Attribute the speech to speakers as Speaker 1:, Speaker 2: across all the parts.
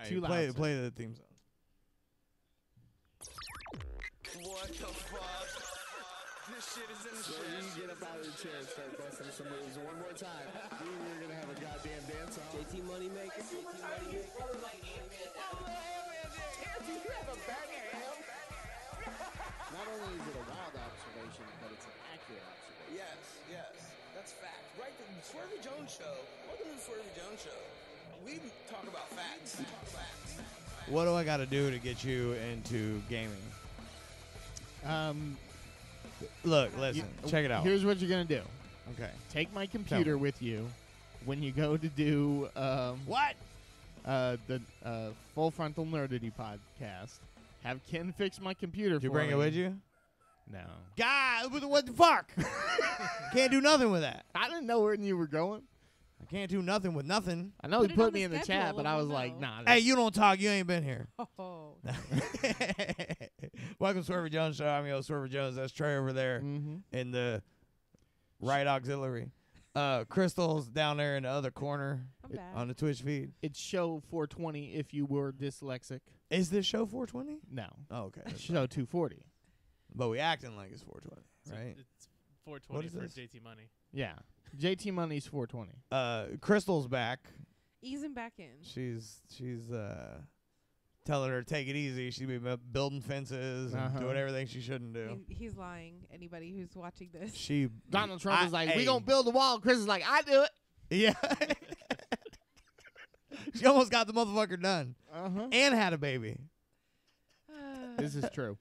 Speaker 1: right,
Speaker 2: too loud.
Speaker 1: play
Speaker 2: sir.
Speaker 1: play the theme song.
Speaker 3: What the fuck? This shit is in the
Speaker 2: So
Speaker 3: shit.
Speaker 2: you get up out of the chair and start busting some moves one more time. You were gonna have a goddamn dance off.
Speaker 4: JT Moneymaker. JT Moneymaker.
Speaker 2: Not only is it a wild observation, but it's an accurate observation.
Speaker 3: Yes, yes. That's fact. Right? The Swervey Jones Show. Welcome to the Swervey Jones Show. We talk about facts.
Speaker 1: What do I got to do to get you into gaming?
Speaker 2: Um,
Speaker 1: Look, listen,
Speaker 2: you-
Speaker 1: check it out.
Speaker 2: Here's what you're gonna do.
Speaker 1: okay.
Speaker 2: Take my computer with you when you go to do um,
Speaker 1: What?
Speaker 2: uh, the uh, Full Frontal Nerdity podcast. Have Ken fix my computer
Speaker 1: Did you
Speaker 2: for
Speaker 1: bring
Speaker 2: me.
Speaker 1: it with you?
Speaker 2: No.
Speaker 1: God, what the- what the fuck? Can't do nothing with that.
Speaker 2: I didn't know where you were going.
Speaker 1: I can't do nothing with nothing.
Speaker 2: I know
Speaker 5: Put
Speaker 2: he
Speaker 5: it
Speaker 2: put
Speaker 5: on
Speaker 2: me
Speaker 5: the
Speaker 2: in the
Speaker 5: schedule
Speaker 2: chat, but
Speaker 5: and
Speaker 2: I
Speaker 5: we'll
Speaker 2: was like,
Speaker 5: know.
Speaker 2: nah.
Speaker 1: Hey, you don't talk. You ain't been here.
Speaker 5: Oh.
Speaker 1: Welcome to Swervey Jones Show. I'm your host, Swervey Jones. That's Trey over there
Speaker 2: mm-hmm.
Speaker 1: in the right auxiliary. Uh, Krystal's down there in the other corner
Speaker 5: I'm back.
Speaker 1: on the Twitch feed.
Speaker 2: It's show 420 if you were dyslexic.
Speaker 1: Is this show 420?
Speaker 2: No.
Speaker 1: Oh, okay. that's
Speaker 2: show 240.
Speaker 1: But we acting like it's 420,
Speaker 6: So
Speaker 1: right?
Speaker 6: It's 420
Speaker 1: is
Speaker 6: for
Speaker 1: this?
Speaker 6: JT Money.
Speaker 2: Yeah. JT Money's 420.
Speaker 1: Uh, Krystal's back.
Speaker 5: Easing back in.
Speaker 1: She's she's uh telling her to take it easy. She's been building fences and
Speaker 2: Uh-huh.
Speaker 1: doing everything she shouldn't do.
Speaker 5: He- he's lying. Anybody who's watching this.
Speaker 1: She
Speaker 2: Donald Trump
Speaker 1: I-
Speaker 2: is like,
Speaker 1: hey,
Speaker 2: we gonna build a wall. Chris is like, I do it.
Speaker 1: Yeah. she almost got the motherfucker done
Speaker 2: Uh-huh.
Speaker 1: and had a baby.
Speaker 2: This is true.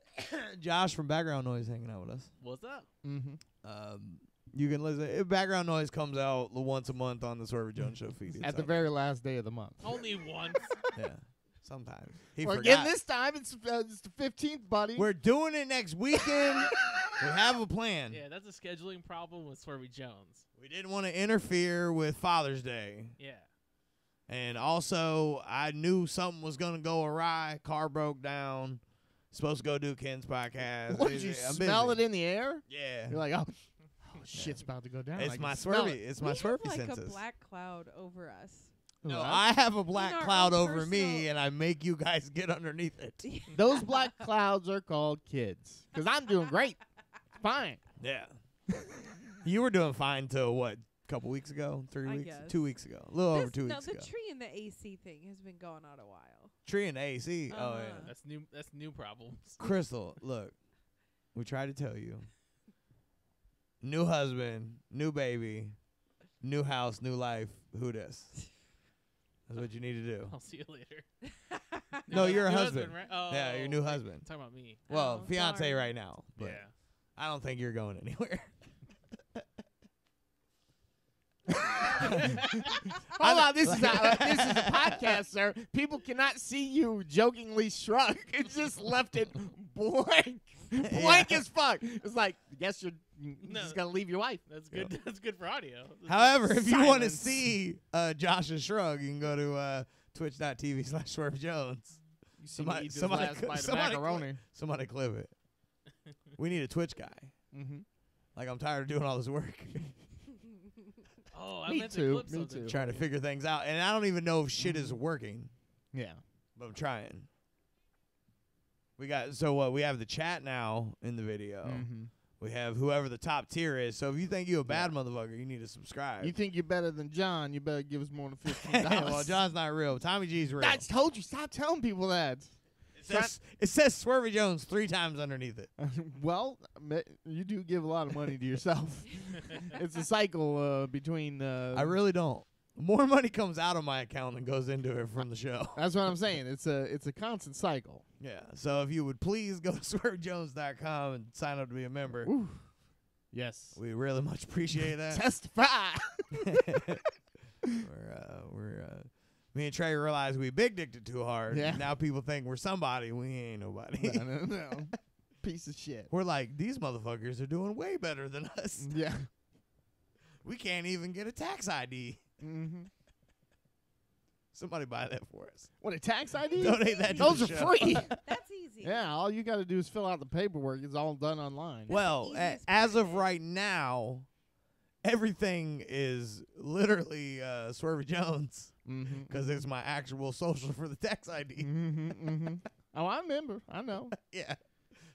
Speaker 1: Josh from Background Noise hanging out with us.
Speaker 6: What's up?
Speaker 2: Mm-hmm.
Speaker 1: Um, you can listen. If background noise comes out l- once a month on the Swerver Jones Show feed. it's
Speaker 2: At the
Speaker 1: out
Speaker 2: very last day of the month.
Speaker 6: Only once.
Speaker 1: there. yeah. Sometimes he
Speaker 2: well,
Speaker 1: forgot.
Speaker 2: again, this time it's, uh, it's the 15th, buddy.
Speaker 1: We're doing it next weekend. we have a plan.
Speaker 6: yeah, that's a scheduling problem with Swervey Jones.
Speaker 1: We didn't want to interfere with Father's Day.
Speaker 6: Yeah.
Speaker 1: And also, I knew something was going to go awry. Car broke down. Supposed to go do Ken's podcast.
Speaker 2: what did you
Speaker 1: I'm
Speaker 2: smell
Speaker 1: busy.
Speaker 2: it in the air?
Speaker 1: Yeah.
Speaker 2: You're like, oh, oh shit's about to go down. I
Speaker 1: it's
Speaker 2: can
Speaker 1: my
Speaker 2: smell
Speaker 1: swervy.
Speaker 2: it.
Speaker 1: It's
Speaker 5: we
Speaker 1: my
Speaker 5: have
Speaker 1: swervy
Speaker 5: like
Speaker 1: senses.
Speaker 5: a black cloud over us.
Speaker 1: no,
Speaker 2: What?
Speaker 1: I have a black
Speaker 5: our
Speaker 1: cloud
Speaker 5: own
Speaker 1: over me,
Speaker 5: personal-
Speaker 1: and I make you guys get underneath it.
Speaker 2: Those black clouds are called kids. Because I'm doing great. Fine.
Speaker 1: Yeah. you were doing fine till what? A couple weeks ago? Three
Speaker 5: I
Speaker 1: weeks?
Speaker 5: guess.
Speaker 1: Two weeks ago. A little over
Speaker 5: This-
Speaker 1: two
Speaker 5: no,
Speaker 1: weeks
Speaker 5: the
Speaker 1: ago.
Speaker 5: tree and the AC thing has been going on a while.
Speaker 1: Tree and AC. Oh
Speaker 5: Uh-huh.
Speaker 1: yeah.
Speaker 6: That's new. That's new problems.
Speaker 1: Krystal, look, we tried to tell you. New husband, new baby, new house, new life. Who this? That's what you need to do.
Speaker 6: I'll see you later.
Speaker 1: No, you're a
Speaker 6: New
Speaker 1: husband.
Speaker 6: right? Oh,
Speaker 1: Yeah, your new husband.
Speaker 6: Talking about me.
Speaker 1: Well,
Speaker 5: Oh,
Speaker 1: fiance
Speaker 5: sorry.
Speaker 1: right now, but
Speaker 6: yeah.
Speaker 1: I don't think you're going anywhere.
Speaker 2: Hold on, this is a, uh, this is a podcast, sir. People cannot see you jokingly shrug. It just left it blank, blank
Speaker 1: Yeah.
Speaker 2: as fuck. It's like, guess you're
Speaker 6: No.
Speaker 2: just gonna leave your wife.
Speaker 6: That's good. That's good for audio.
Speaker 1: However, if you want to see uh, Josh's shrug, you can go to uh, twitch.tv slash Swerve Jones.
Speaker 2: You see
Speaker 1: Somebody-
Speaker 2: me eat this
Speaker 1: somebody
Speaker 2: last
Speaker 1: cl-
Speaker 2: bite
Speaker 1: somebody cl-
Speaker 2: macaroni.
Speaker 1: Somebody clip it. we need a Twitch guy.
Speaker 2: mm-hmm.
Speaker 1: Like, I'm tired of doing all this work.
Speaker 6: Oh, I
Speaker 2: Me
Speaker 6: meant
Speaker 2: too,
Speaker 6: to clip
Speaker 2: me
Speaker 6: something.
Speaker 2: too.
Speaker 1: trying to figure things out. And I don't even know if shit is working,
Speaker 2: Yeah.
Speaker 1: but I'm trying. We got so what? We have the chat now in the video.
Speaker 2: Mm-hmm.
Speaker 1: We have whoever the top tier is. So if you think you a bad motherfucker, you need to subscribe.
Speaker 2: You think you're better than John? You better give us more than fifteen dollars.
Speaker 1: well, John's not real. Tommy G's real.
Speaker 2: I told you, stop telling people that.
Speaker 1: it, says, it says Swervey Jones three times underneath it.
Speaker 2: well, you do give a lot of money to yourself. it's a cycle uh, between. Uh,
Speaker 1: I really don't. More money comes out of my account than goes into it from the show.
Speaker 2: That's what I'm saying. It's a it's a constant cycle.
Speaker 1: Yeah. So if you would please go to swerveyjones.com and sign up to be a member,
Speaker 2: Ooh. Yes.
Speaker 1: we really much appreciate that.
Speaker 2: Testify.
Speaker 1: we're uh, we're uh, me and Trey realized we big dicked it too hard.
Speaker 2: Yeah.
Speaker 1: Now people think we're somebody. We ain't nobody.
Speaker 2: no, no, no. Piece of shit.
Speaker 1: we're like these motherfuckers are doing way better than us.
Speaker 2: Yeah.
Speaker 1: We can't even get a tax ID.
Speaker 2: Mm-hmm.
Speaker 1: Somebody buy that for us.
Speaker 2: What a tax ID?
Speaker 1: Donate that. To
Speaker 2: Those
Speaker 1: the
Speaker 2: are
Speaker 1: show.
Speaker 2: free.
Speaker 5: That's easy.
Speaker 2: yeah. All you got to do is fill out the paperwork. It's all done online.
Speaker 1: Well, a-
Speaker 5: easiest
Speaker 1: as of
Speaker 5: of
Speaker 1: right now, everything is literally uh, Swerve Jones.
Speaker 2: Mm-hmm.
Speaker 1: because it's my actual social for the tax ID.
Speaker 2: Mm-hmm, mm-hmm. Oh, I remember. I know.
Speaker 1: yeah.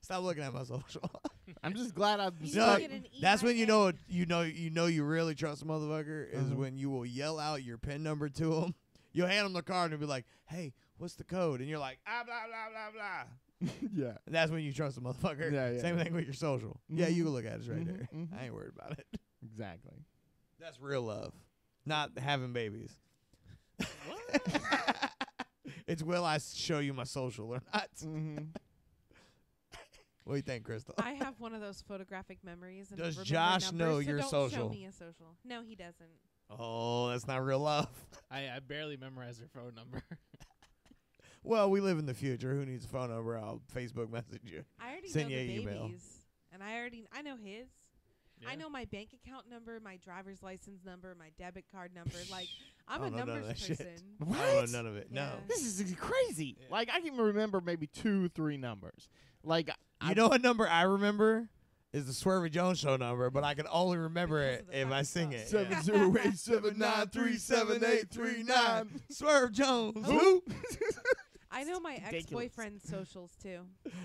Speaker 1: Stop looking at my social.
Speaker 2: I'm just glad I'm
Speaker 5: You
Speaker 1: No,
Speaker 5: should get an
Speaker 1: That's when you
Speaker 5: EIN.
Speaker 1: know you know you know you really trust a motherfucker is
Speaker 2: Uh-huh.
Speaker 1: when you will yell out your pin number to them. You'll hand them the card and be like, "Hey, what's the code?" And you're like, "Ah blah blah blah blah."
Speaker 2: yeah.
Speaker 1: And that's when you trust a motherfucker.
Speaker 2: Yeah, yeah.
Speaker 1: Same thing with your social. Yeah, you
Speaker 2: Mhm.
Speaker 1: can look at it it's right
Speaker 2: Mhm,
Speaker 1: there.
Speaker 2: mhm.
Speaker 1: I ain't worried about it.
Speaker 2: Exactly.
Speaker 1: That's real love, not having babies. it's will I show you my social or not?
Speaker 2: Mm-hmm.
Speaker 1: What do you think, Krystal?
Speaker 5: I have one of those photographic memories. And
Speaker 1: Does
Speaker 5: remember
Speaker 1: Josh
Speaker 5: numbers,
Speaker 1: know
Speaker 5: so
Speaker 1: your
Speaker 5: don't
Speaker 1: social?
Speaker 5: Show me a social. No, he doesn't.
Speaker 1: oh, that's not real love.
Speaker 6: I, I barely memorized her phone number.
Speaker 1: Well, we live in the future. Who needs a phone number? I'll Facebook message you.
Speaker 5: I already
Speaker 1: Send
Speaker 5: know
Speaker 1: you
Speaker 5: the
Speaker 1: an email.
Speaker 5: babies, and I already I know his. I
Speaker 6: Yeah.
Speaker 5: know my bank account number, my driver's license number, my debit card number. Like
Speaker 1: I
Speaker 5: I'm
Speaker 1: don't
Speaker 5: a
Speaker 1: know none of
Speaker 5: numbers
Speaker 1: that shit.
Speaker 5: person.
Speaker 1: I don't
Speaker 2: What?
Speaker 1: know none of it. No.
Speaker 5: Yeah.
Speaker 2: This is crazy.
Speaker 1: Yeah.
Speaker 2: Like I can remember maybe two, three numbers. Like I
Speaker 1: You know what number I remember is the Swervey Jones show number, but I can only remember it if I sing
Speaker 5: song.
Speaker 1: it.
Speaker 2: seven
Speaker 1: Yeah.
Speaker 2: zero eight seven nine three seven eight three nine.
Speaker 1: Swerve Jones. Who?
Speaker 5: I know my ex-boyfriend's socials too.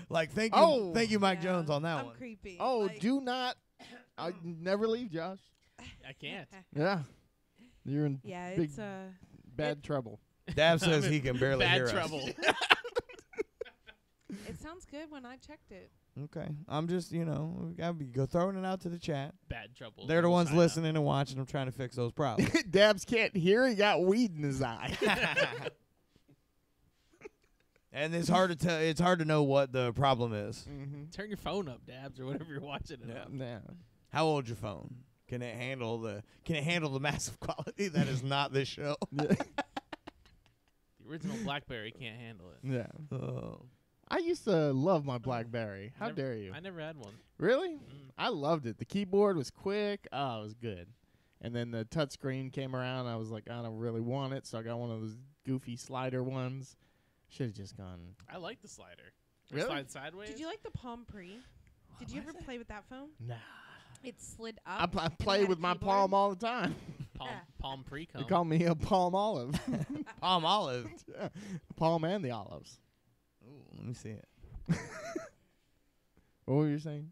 Speaker 1: Like thank you,
Speaker 2: Oh.
Speaker 1: thank you, Mike
Speaker 5: Yeah,
Speaker 1: Jones, on that
Speaker 5: I'm
Speaker 1: one.
Speaker 5: creepy.
Speaker 2: Oh,
Speaker 5: like,
Speaker 2: do not. I never leave, Josh.
Speaker 6: I can't.
Speaker 2: Yeah, you're in
Speaker 5: yeah,
Speaker 2: big
Speaker 5: it's uh
Speaker 2: bad trouble.
Speaker 1: Dab says
Speaker 6: I'm
Speaker 1: he
Speaker 6: in
Speaker 1: can barely
Speaker 6: Bad
Speaker 1: hear
Speaker 6: trouble.
Speaker 5: It sounds good when I checked it.
Speaker 1: Okay, I'm just you know we gotta be go throwing it out to the chat.
Speaker 6: Bad trouble.
Speaker 1: They're the ones
Speaker 6: sign up.
Speaker 1: listening and watching. I'm trying to fix those problems.
Speaker 2: Dabs can't hear. He got weed in his eye.
Speaker 1: and it's hard to tell. It's hard to know what the problem is.
Speaker 2: mm-hmm.
Speaker 6: Turn your phone up, Dabs, or whatever you're watching it
Speaker 1: Yeah.
Speaker 6: on.
Speaker 2: Yeah.
Speaker 1: How old's your phone? Can it handle the Can it handle the massive quality that is not this show?
Speaker 6: The original BlackBerry can't handle it.
Speaker 2: yeah.
Speaker 1: Oh.
Speaker 2: I used to love my BlackBerry. How
Speaker 6: Never-
Speaker 2: dare you?
Speaker 6: I never had one.
Speaker 2: Really?
Speaker 6: Mm.
Speaker 2: I loved it. The keyboard was quick. Oh, it was good. And then the touchscreen came around. I was like, I don't really want it, so I got one of those goofy slider ones. Should have just gone.
Speaker 6: I like the slider.
Speaker 2: Really?
Speaker 6: Slide sideways.
Speaker 5: Did you like the Palm Pre? Did you ever play with that phone?
Speaker 2: Nah.
Speaker 5: It slid
Speaker 2: I,
Speaker 5: up.
Speaker 2: pl- I play with my
Speaker 5: keyboard.
Speaker 2: palm all the time.
Speaker 6: palm palm pre
Speaker 2: They call me a palm olive.
Speaker 1: Palm olive.
Speaker 2: Palm and the olives.
Speaker 1: Ooh, let me see it.
Speaker 2: What were you saying?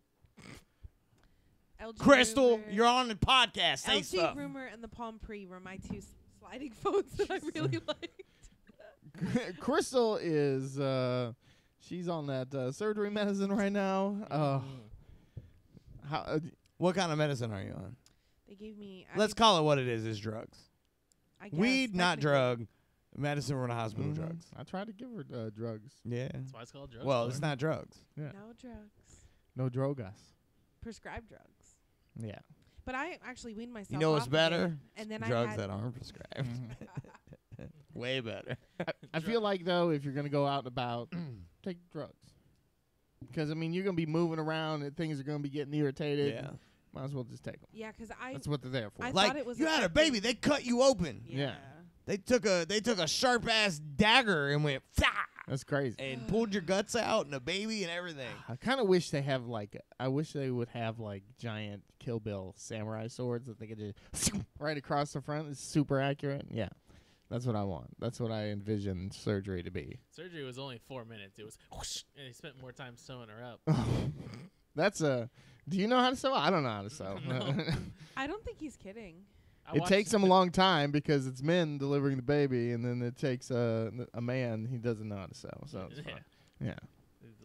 Speaker 5: LG
Speaker 1: Krystal,
Speaker 5: Rumor-
Speaker 1: you're on the podcast. Say
Speaker 5: LG
Speaker 1: stuff.
Speaker 5: Rumor and the Palm Pre were my two sliding phones that I really liked.
Speaker 2: Krystal is uh she's on that uh, surgery medicine right now. Uh,
Speaker 6: Mm.
Speaker 2: how uh,
Speaker 1: What kind of medicine are you on?
Speaker 5: They gave me.
Speaker 1: Let's call it what it is. Is drugs.
Speaker 5: I guess,
Speaker 1: Weed, not
Speaker 5: technically.
Speaker 1: Drug. Medicine or hospital
Speaker 2: mhm.
Speaker 1: drugs.
Speaker 2: I tried to give her uh, drugs.
Speaker 1: Yeah.
Speaker 6: That's why it's called drugs.
Speaker 1: Well, it's not drugs.
Speaker 2: Yeah.
Speaker 5: No drugs.
Speaker 2: No drogas.
Speaker 5: Prescribed drugs.
Speaker 2: Yeah.
Speaker 5: But I actually weaned myself.
Speaker 1: You know what's
Speaker 5: off of
Speaker 1: better?
Speaker 5: it, And then
Speaker 1: drugs
Speaker 5: I had,
Speaker 1: that aren't prescribed. Way better.
Speaker 2: I feel like though, if you're gonna go out and about, take drugs. Because I mean, you're gonna be moving around and things are gonna be getting irritated.
Speaker 1: Yeah.
Speaker 2: Might as well just take them.
Speaker 5: Yeah, because I.
Speaker 2: That's what they're there for.
Speaker 5: I
Speaker 1: Like
Speaker 5: thought it was
Speaker 1: you had a
Speaker 5: effective.
Speaker 1: baby, they cut you open.
Speaker 2: Yeah.
Speaker 1: They took a they took a sharp ass dagger and went "Fah!"
Speaker 2: That's crazy.
Speaker 1: and pulled your guts out and a baby and everything.
Speaker 2: I kind of wish they have like I wish they would have like giant Kill Bill samurai swords that they could just right across the front. It's super accurate. Yeah, that's what I want. That's what I envision surgery to be.
Speaker 6: Surgery was only four minutes. It was whoosh, and they spent more time sewing her up.
Speaker 2: that's a. Do you know how to sew? I don't know how to sew.
Speaker 6: No.
Speaker 5: I don't think he's kidding.
Speaker 6: I
Speaker 2: it takes them a long time because it's men delivering the baby, and then it takes a a man he doesn't know how to sew. So it's
Speaker 6: Yeah.
Speaker 2: fine. yeah.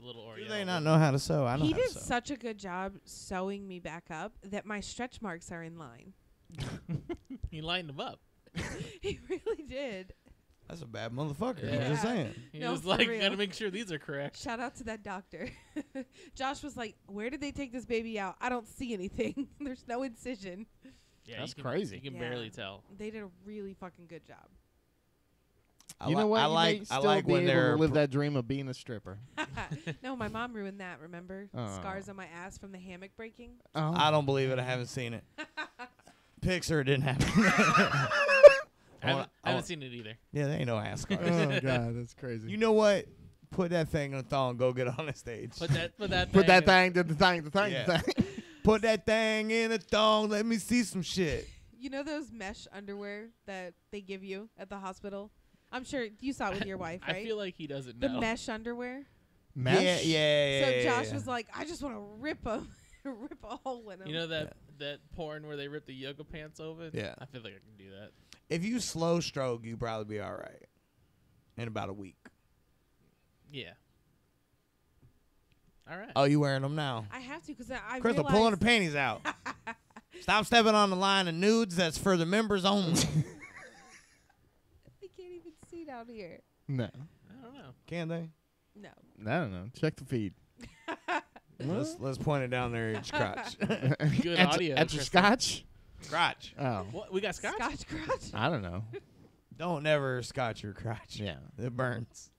Speaker 6: Little
Speaker 1: Do they not know how to sew? I know
Speaker 5: He did
Speaker 1: sew.
Speaker 5: such a good job sewing me back up that my stretch marks are in line.
Speaker 6: He lined them up.
Speaker 5: he really did.
Speaker 1: That's a bad motherfucker.
Speaker 6: Yeah.
Speaker 1: I'm just saying.
Speaker 6: He
Speaker 5: No,
Speaker 6: was like,
Speaker 5: real.
Speaker 6: gotta make sure these are correct.
Speaker 5: Shout out to that doctor. Josh was like, "Where did they take this baby out? I don't see anything. There's no incision."
Speaker 6: Yeah,
Speaker 2: That's
Speaker 6: you can,
Speaker 2: crazy.
Speaker 6: You can
Speaker 5: Yeah.
Speaker 6: barely tell.
Speaker 5: They did a really fucking good job.
Speaker 1: I
Speaker 2: you
Speaker 1: li-
Speaker 2: know what?
Speaker 1: I
Speaker 2: You may
Speaker 1: like I
Speaker 2: still
Speaker 1: like
Speaker 2: be
Speaker 1: when
Speaker 2: able to
Speaker 1: they're
Speaker 2: live
Speaker 1: pr-
Speaker 2: that dream of being a stripper.
Speaker 5: no, my mom ruined that. Remember
Speaker 2: Oh.
Speaker 5: scars on my ass from the hammock breaking?
Speaker 2: Oh.
Speaker 1: I don't believe it. I haven't seen it. Picture it didn't happen.
Speaker 6: I
Speaker 1: I
Speaker 6: haven't,
Speaker 1: wanna-
Speaker 6: I
Speaker 1: I
Speaker 6: haven't
Speaker 1: wanna-
Speaker 6: seen it either.
Speaker 1: yeah, they ain't no ass oh, scars.
Speaker 2: oh god, that's crazy.
Speaker 1: you know what? Put that thing on a thong. Go get on the stage.
Speaker 6: Put that, put that,
Speaker 2: Put that
Speaker 6: in-
Speaker 2: thing, the thing, the thing,
Speaker 1: Yeah.
Speaker 2: the thing.
Speaker 1: Put that thing in a thong. Let me see some shit.
Speaker 5: You know those mesh underwear that they give you at the hospital? I'm sure you saw it with your wife, right?
Speaker 6: I feel like he doesn't
Speaker 5: the
Speaker 6: know.
Speaker 5: The mesh underwear.
Speaker 2: Mesh?
Speaker 1: Yeah, yeah, yeah.
Speaker 5: so
Speaker 1: yeah,
Speaker 5: Josh
Speaker 1: yeah.
Speaker 5: was like, I just want to rip them, rip a hole in them.
Speaker 6: You know that that porn where they rip the yoga pants open?
Speaker 1: Yeah.
Speaker 6: I feel like I can do that.
Speaker 1: if you slow stroke, you probably be all right in about a week.
Speaker 6: Yeah. All right.
Speaker 1: Oh, you wearing them now?
Speaker 5: I have to because I, I
Speaker 1: Krystal,
Speaker 5: realized
Speaker 1: pulling her panties out. Stop stepping on the line of nudes. That's for the members only.
Speaker 5: they can't even see down here.
Speaker 2: No.
Speaker 6: I don't know.
Speaker 1: Can they?
Speaker 5: No.
Speaker 2: I don't know. Check the feed.
Speaker 1: Let's let's point it down there each crotch.
Speaker 6: Good
Speaker 2: Etch-
Speaker 6: audio.
Speaker 2: etch a
Speaker 6: Crystal.
Speaker 2: scotch?
Speaker 1: crotch.
Speaker 2: Oh.
Speaker 6: What? We got scotch?
Speaker 5: Scotch crotch.
Speaker 2: I don't know.
Speaker 1: Don't never scotch your crotch.
Speaker 2: Yeah.
Speaker 1: It burns.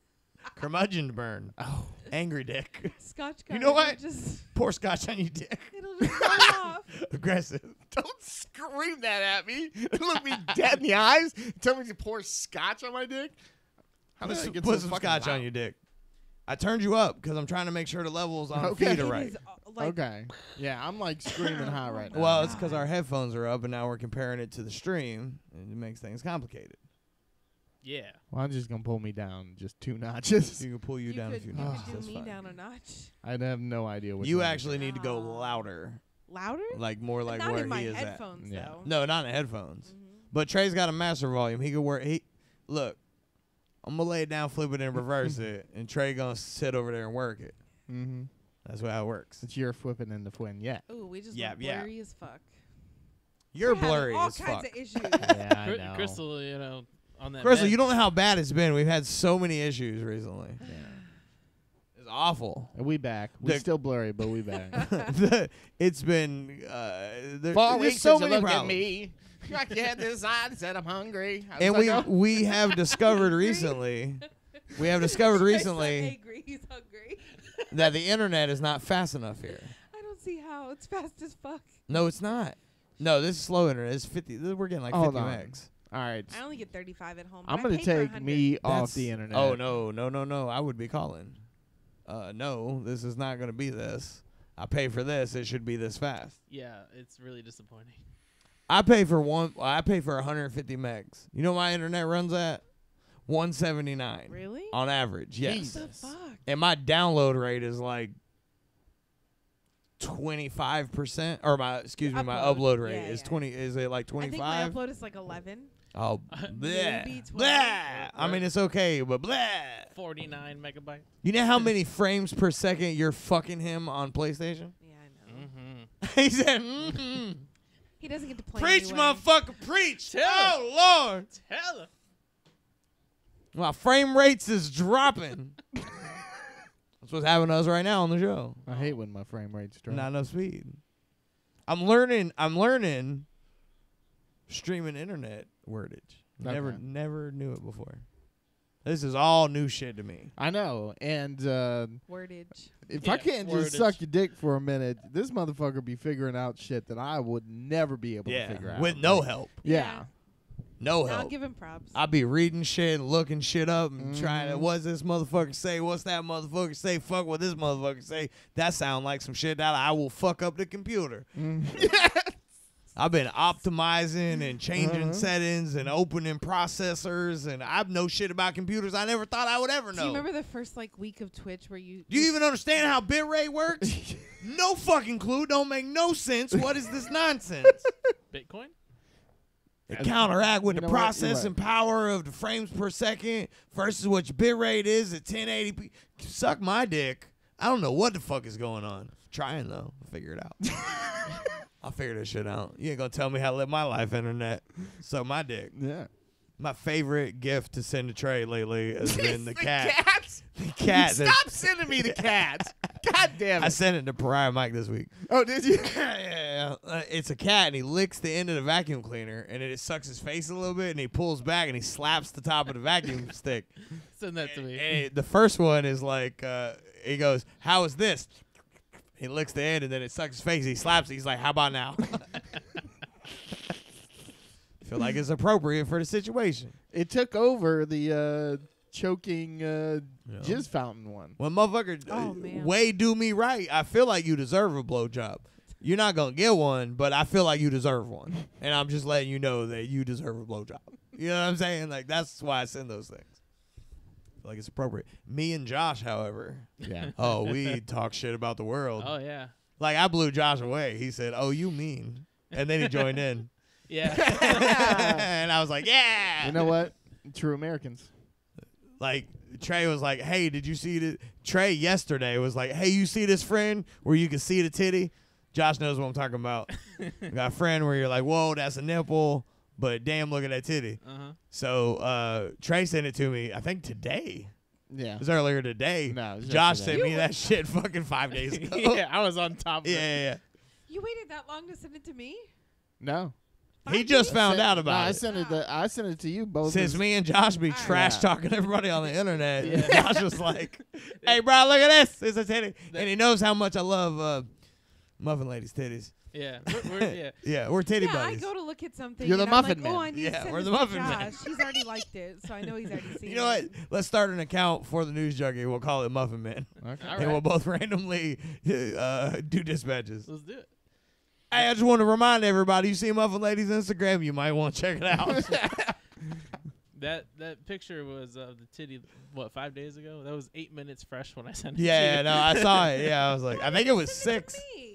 Speaker 1: Curmudgeon burn.
Speaker 2: Oh.
Speaker 1: Angry dick.
Speaker 5: Scotch.
Speaker 1: You know what?
Speaker 5: Just
Speaker 1: Pour scotch on your dick.
Speaker 5: it'll just fall off.
Speaker 1: Aggressive.
Speaker 2: Don't scream that at me. Look me dead in the eyes. Tell me to pour scotch on my dick. How
Speaker 1: Put
Speaker 2: did I
Speaker 1: some,
Speaker 2: get
Speaker 1: put
Speaker 2: so
Speaker 1: some
Speaker 2: fucking
Speaker 1: scotch on
Speaker 2: loud?
Speaker 1: your dick. I turned you up because I'm trying to make sure the levels on
Speaker 2: Okay.
Speaker 1: the feet are
Speaker 5: It
Speaker 1: right.
Speaker 5: is, uh, like,
Speaker 2: okay. Yeah, I'm like screaming high right now.
Speaker 1: Well, it's because our headphones are up and now we're comparing it to the stream, and it makes things complicated.
Speaker 6: Yeah.
Speaker 2: Well, I'm just gonna pull me down just two notches.
Speaker 1: You can pull you,
Speaker 5: You
Speaker 1: down
Speaker 5: could,
Speaker 1: a few
Speaker 5: you
Speaker 1: notches.
Speaker 5: could
Speaker 1: That's
Speaker 5: do me
Speaker 1: fine.
Speaker 5: down a notch.
Speaker 2: I'd have no idea what
Speaker 1: You actually need to go louder,
Speaker 5: Louder?
Speaker 1: like more like
Speaker 5: Not
Speaker 1: where
Speaker 5: in my
Speaker 1: he is at.
Speaker 5: headphones
Speaker 2: Yeah.
Speaker 5: though.
Speaker 1: No, not in the headphones.
Speaker 5: Mhm.
Speaker 1: But Trey's got a master volume. He could work. He look. I'm gonna lay it down, flip it, and reverse it, and Trey gonna sit over there and work it.
Speaker 2: Mm-hmm.
Speaker 1: That's how it works.
Speaker 2: It's your flipping in the twin yet.
Speaker 5: Ooh, we just
Speaker 1: Yeah,
Speaker 5: went
Speaker 1: yeah.
Speaker 5: blurry as fuck.
Speaker 1: You're
Speaker 5: We're having
Speaker 1: blurry
Speaker 5: all
Speaker 1: as
Speaker 5: kinds
Speaker 1: fuck.
Speaker 5: of issues.
Speaker 2: Yeah, I
Speaker 6: Cry-
Speaker 2: know.
Speaker 6: Krystal, you know, on that.
Speaker 1: Krystal,
Speaker 6: bed.
Speaker 1: you don't know how bad it's been. We've had so many issues recently.
Speaker 2: Yeah.
Speaker 1: It's awful.
Speaker 2: And we back. We
Speaker 1: The-
Speaker 2: still blurry, but we back.
Speaker 1: The- it's been uh, there,
Speaker 2: Four
Speaker 1: there's
Speaker 2: weeks
Speaker 1: so
Speaker 2: since you
Speaker 1: many
Speaker 2: looked at me. Like you had this eye said I'm hungry. How
Speaker 1: And
Speaker 2: does
Speaker 1: we
Speaker 2: that go?
Speaker 1: we have discovered recently, we have discovered recently
Speaker 5: angry. He's hungry.
Speaker 1: that the internet is not fast enough here.
Speaker 5: I don't see how. It's fast as fuck.
Speaker 1: No, it's not. No, this is slow internet. It's 50. this- We're getting like
Speaker 2: Hold
Speaker 1: 50
Speaker 2: on.
Speaker 1: megs.
Speaker 2: All right.
Speaker 5: I only get 35 at home.
Speaker 2: I'm gonna take
Speaker 5: 100.
Speaker 2: me off the internet.
Speaker 1: Oh no, no, no, no! I would be calling. Uh, no, this is not going to be this. I pay for this. It should be this fast.
Speaker 6: Yeah, it's really disappointing.
Speaker 1: I pay for one. I pay for 150 megs. You know my internet runs at 179
Speaker 5: Really?
Speaker 1: on average. Yes,
Speaker 2: Jesus.
Speaker 5: What the fuck?
Speaker 1: and my download rate is like 25 percent, or my excuse me, my
Speaker 5: Upload.
Speaker 1: upload rate
Speaker 5: Yeah,
Speaker 1: is
Speaker 5: yeah.
Speaker 1: 20. Is it like 25?
Speaker 5: I think my
Speaker 1: 25?
Speaker 5: upload is like 11.
Speaker 1: Oh,
Speaker 5: Maybe
Speaker 1: bleh,
Speaker 5: 12.
Speaker 1: bleh. I mean, it's okay, but bleh.
Speaker 6: 49 megabytes.
Speaker 1: You know how many frames per second you're fucking him on PlayStation?
Speaker 5: Yeah, I know.
Speaker 6: Mm-hmm.
Speaker 1: he said, mm-hmm.
Speaker 5: He doesn't get to play
Speaker 1: "Preach,
Speaker 5: anyway.
Speaker 1: motherfucker, preach!"
Speaker 6: Tell
Speaker 1: oh Lord,
Speaker 6: Tell her.
Speaker 1: my frame rates is dropping. That's what's happening to us right now on the show.
Speaker 2: I hate when my frame rate's drop.
Speaker 1: Not enough speed. I'm learning. I'm learning streaming internet wordage. Never,
Speaker 2: Okay.
Speaker 1: never knew it before. This is all new shit to me.
Speaker 2: I know. And uh,
Speaker 5: Wordage.
Speaker 2: if I can't just suck your dick for a minute, this motherfucker be figuring out shit that I would never be able to figure out.
Speaker 1: with no help.
Speaker 2: Yeah.
Speaker 1: No help.
Speaker 5: I'll give him props.
Speaker 1: I'll be reading shit and looking shit up and trying to
Speaker 2: Mhm.
Speaker 1: what's this motherfucker say? What's that motherfucker say? Fuck what this motherfucker say. That sound like some shit that I will fuck up the computer.
Speaker 2: Mm.
Speaker 1: I've been optimizing and changing
Speaker 2: Uh-huh.
Speaker 1: settings and opening processors and I know shit about computers I never thought I would ever know.
Speaker 5: Do
Speaker 1: know.
Speaker 5: you remember the first like week of Twitch where you?
Speaker 1: Do you even understand how bitrate works? no fucking clue. Don't make no sense. What is this nonsense?
Speaker 6: Bitcoin?
Speaker 1: To counteract with
Speaker 2: You
Speaker 1: the
Speaker 2: know what? You're
Speaker 1: processing power of the frames per second versus what your bit rate is at 1080p. Suck my dick. I don't know what the fuck is going on. Trying though. Figure it out. I'll figure this shit out. You ain't gonna tell me how to live my life, internet. So my dick.
Speaker 2: Yeah.
Speaker 1: My favorite gift to send to Trey lately has been the cat.
Speaker 2: cats.
Speaker 1: The cat.
Speaker 2: Stop sending me the cats. God damn it.
Speaker 1: I sent it to Pariah Mike this week.
Speaker 2: oh, did you?
Speaker 1: yeah, yeah, yeah. Uh, it's a cat, and he licks the end of the vacuum cleaner, and it sucks his face a little bit, and he pulls back, and he slaps the top of the vacuum stick.
Speaker 6: Send that to me.
Speaker 1: And the first one is like, uh, he goes, "How is this?" He licks the end, and then it sucks his face. He slaps it. He's like, "How about now?" Feel like it's appropriate for the situation.
Speaker 2: It took over the uh, choking uh,
Speaker 1: Yeah.
Speaker 2: jizz fountain one.
Speaker 1: Well, motherfucker
Speaker 5: Oh,
Speaker 1: uh,
Speaker 5: man.
Speaker 1: way do me right, I feel like you deserve a blowjob. You're not gonna get one, but I feel like you deserve one, and I'm just letting you know that you deserve a blowjob. You know what I'm saying? Like that's why I send those things. Feel like it's appropriate. Me and Josh, however,
Speaker 2: Yeah.
Speaker 1: oh, we talk shit about the world.
Speaker 6: Oh yeah.
Speaker 1: Like I blew Josh away. He said, "Oh, you mean?" And then he joined in,
Speaker 6: Yeah.
Speaker 1: and I was like, "Yeah."
Speaker 2: You know what? True Americans.
Speaker 1: like Trey was like, "Hey, did you see the Trey yesterday was like, "Hey, you see this friend where you can see the titty?" Josh knows what I'm talking about. Got a friend where you're like, "Whoa, that's a nipple," but damn, look at that titty.
Speaker 6: uh huh.
Speaker 1: So uh, Trey sent it to me. I think today.
Speaker 2: Yeah.
Speaker 1: It was earlier today.
Speaker 2: No, it was
Speaker 1: Josh
Speaker 2: yesterday.
Speaker 1: sent me that shit fucking five days ago.
Speaker 6: yeah, I was on top. Of
Speaker 1: yeah,
Speaker 6: it.
Speaker 1: yeah, yeah.
Speaker 5: You waited that long to send it to me?
Speaker 2: No.
Speaker 1: He
Speaker 5: Five
Speaker 1: just
Speaker 5: days?
Speaker 1: found out
Speaker 2: No,
Speaker 1: about
Speaker 2: I
Speaker 1: it.
Speaker 2: sent it. To, I sent it to you both.
Speaker 1: Since me and Josh be trash
Speaker 2: Yeah.
Speaker 1: talking everybody on the internet,
Speaker 6: Yeah.
Speaker 1: Josh was like, "Hey, bro, look at this. It's a titty," and he knows how much I love uh, muffin ladies' titties.
Speaker 6: Yeah. We're, we're, yeah.
Speaker 1: yeah, we're titty
Speaker 5: yeah,
Speaker 1: buddies.
Speaker 5: I go to look at something.
Speaker 2: You're the
Speaker 5: and I'm
Speaker 2: muffin
Speaker 5: like, Oh,
Speaker 2: man.
Speaker 5: I need
Speaker 1: Yeah,
Speaker 5: to send
Speaker 1: we're the
Speaker 5: to
Speaker 1: muffin man.
Speaker 5: Josh. He's already liked it, so I know he's already seen it.
Speaker 1: you know what? Let's start an account for the news junkie. We'll call it Muffin Man,
Speaker 2: Okay.
Speaker 6: All
Speaker 1: and we'll both randomly uh, do dispatches.
Speaker 6: Let's do it.
Speaker 1: Hey, I just want to remind everybody: you see Muffin Lady's Instagram, you might want to check it out.
Speaker 6: That that picture was of the titty. What five days ago? That was eight minutes fresh when I sent it. to
Speaker 1: yeah, no, I saw it. Yeah, I was like, I think it was
Speaker 5: Send it to
Speaker 1: six
Speaker 5: me.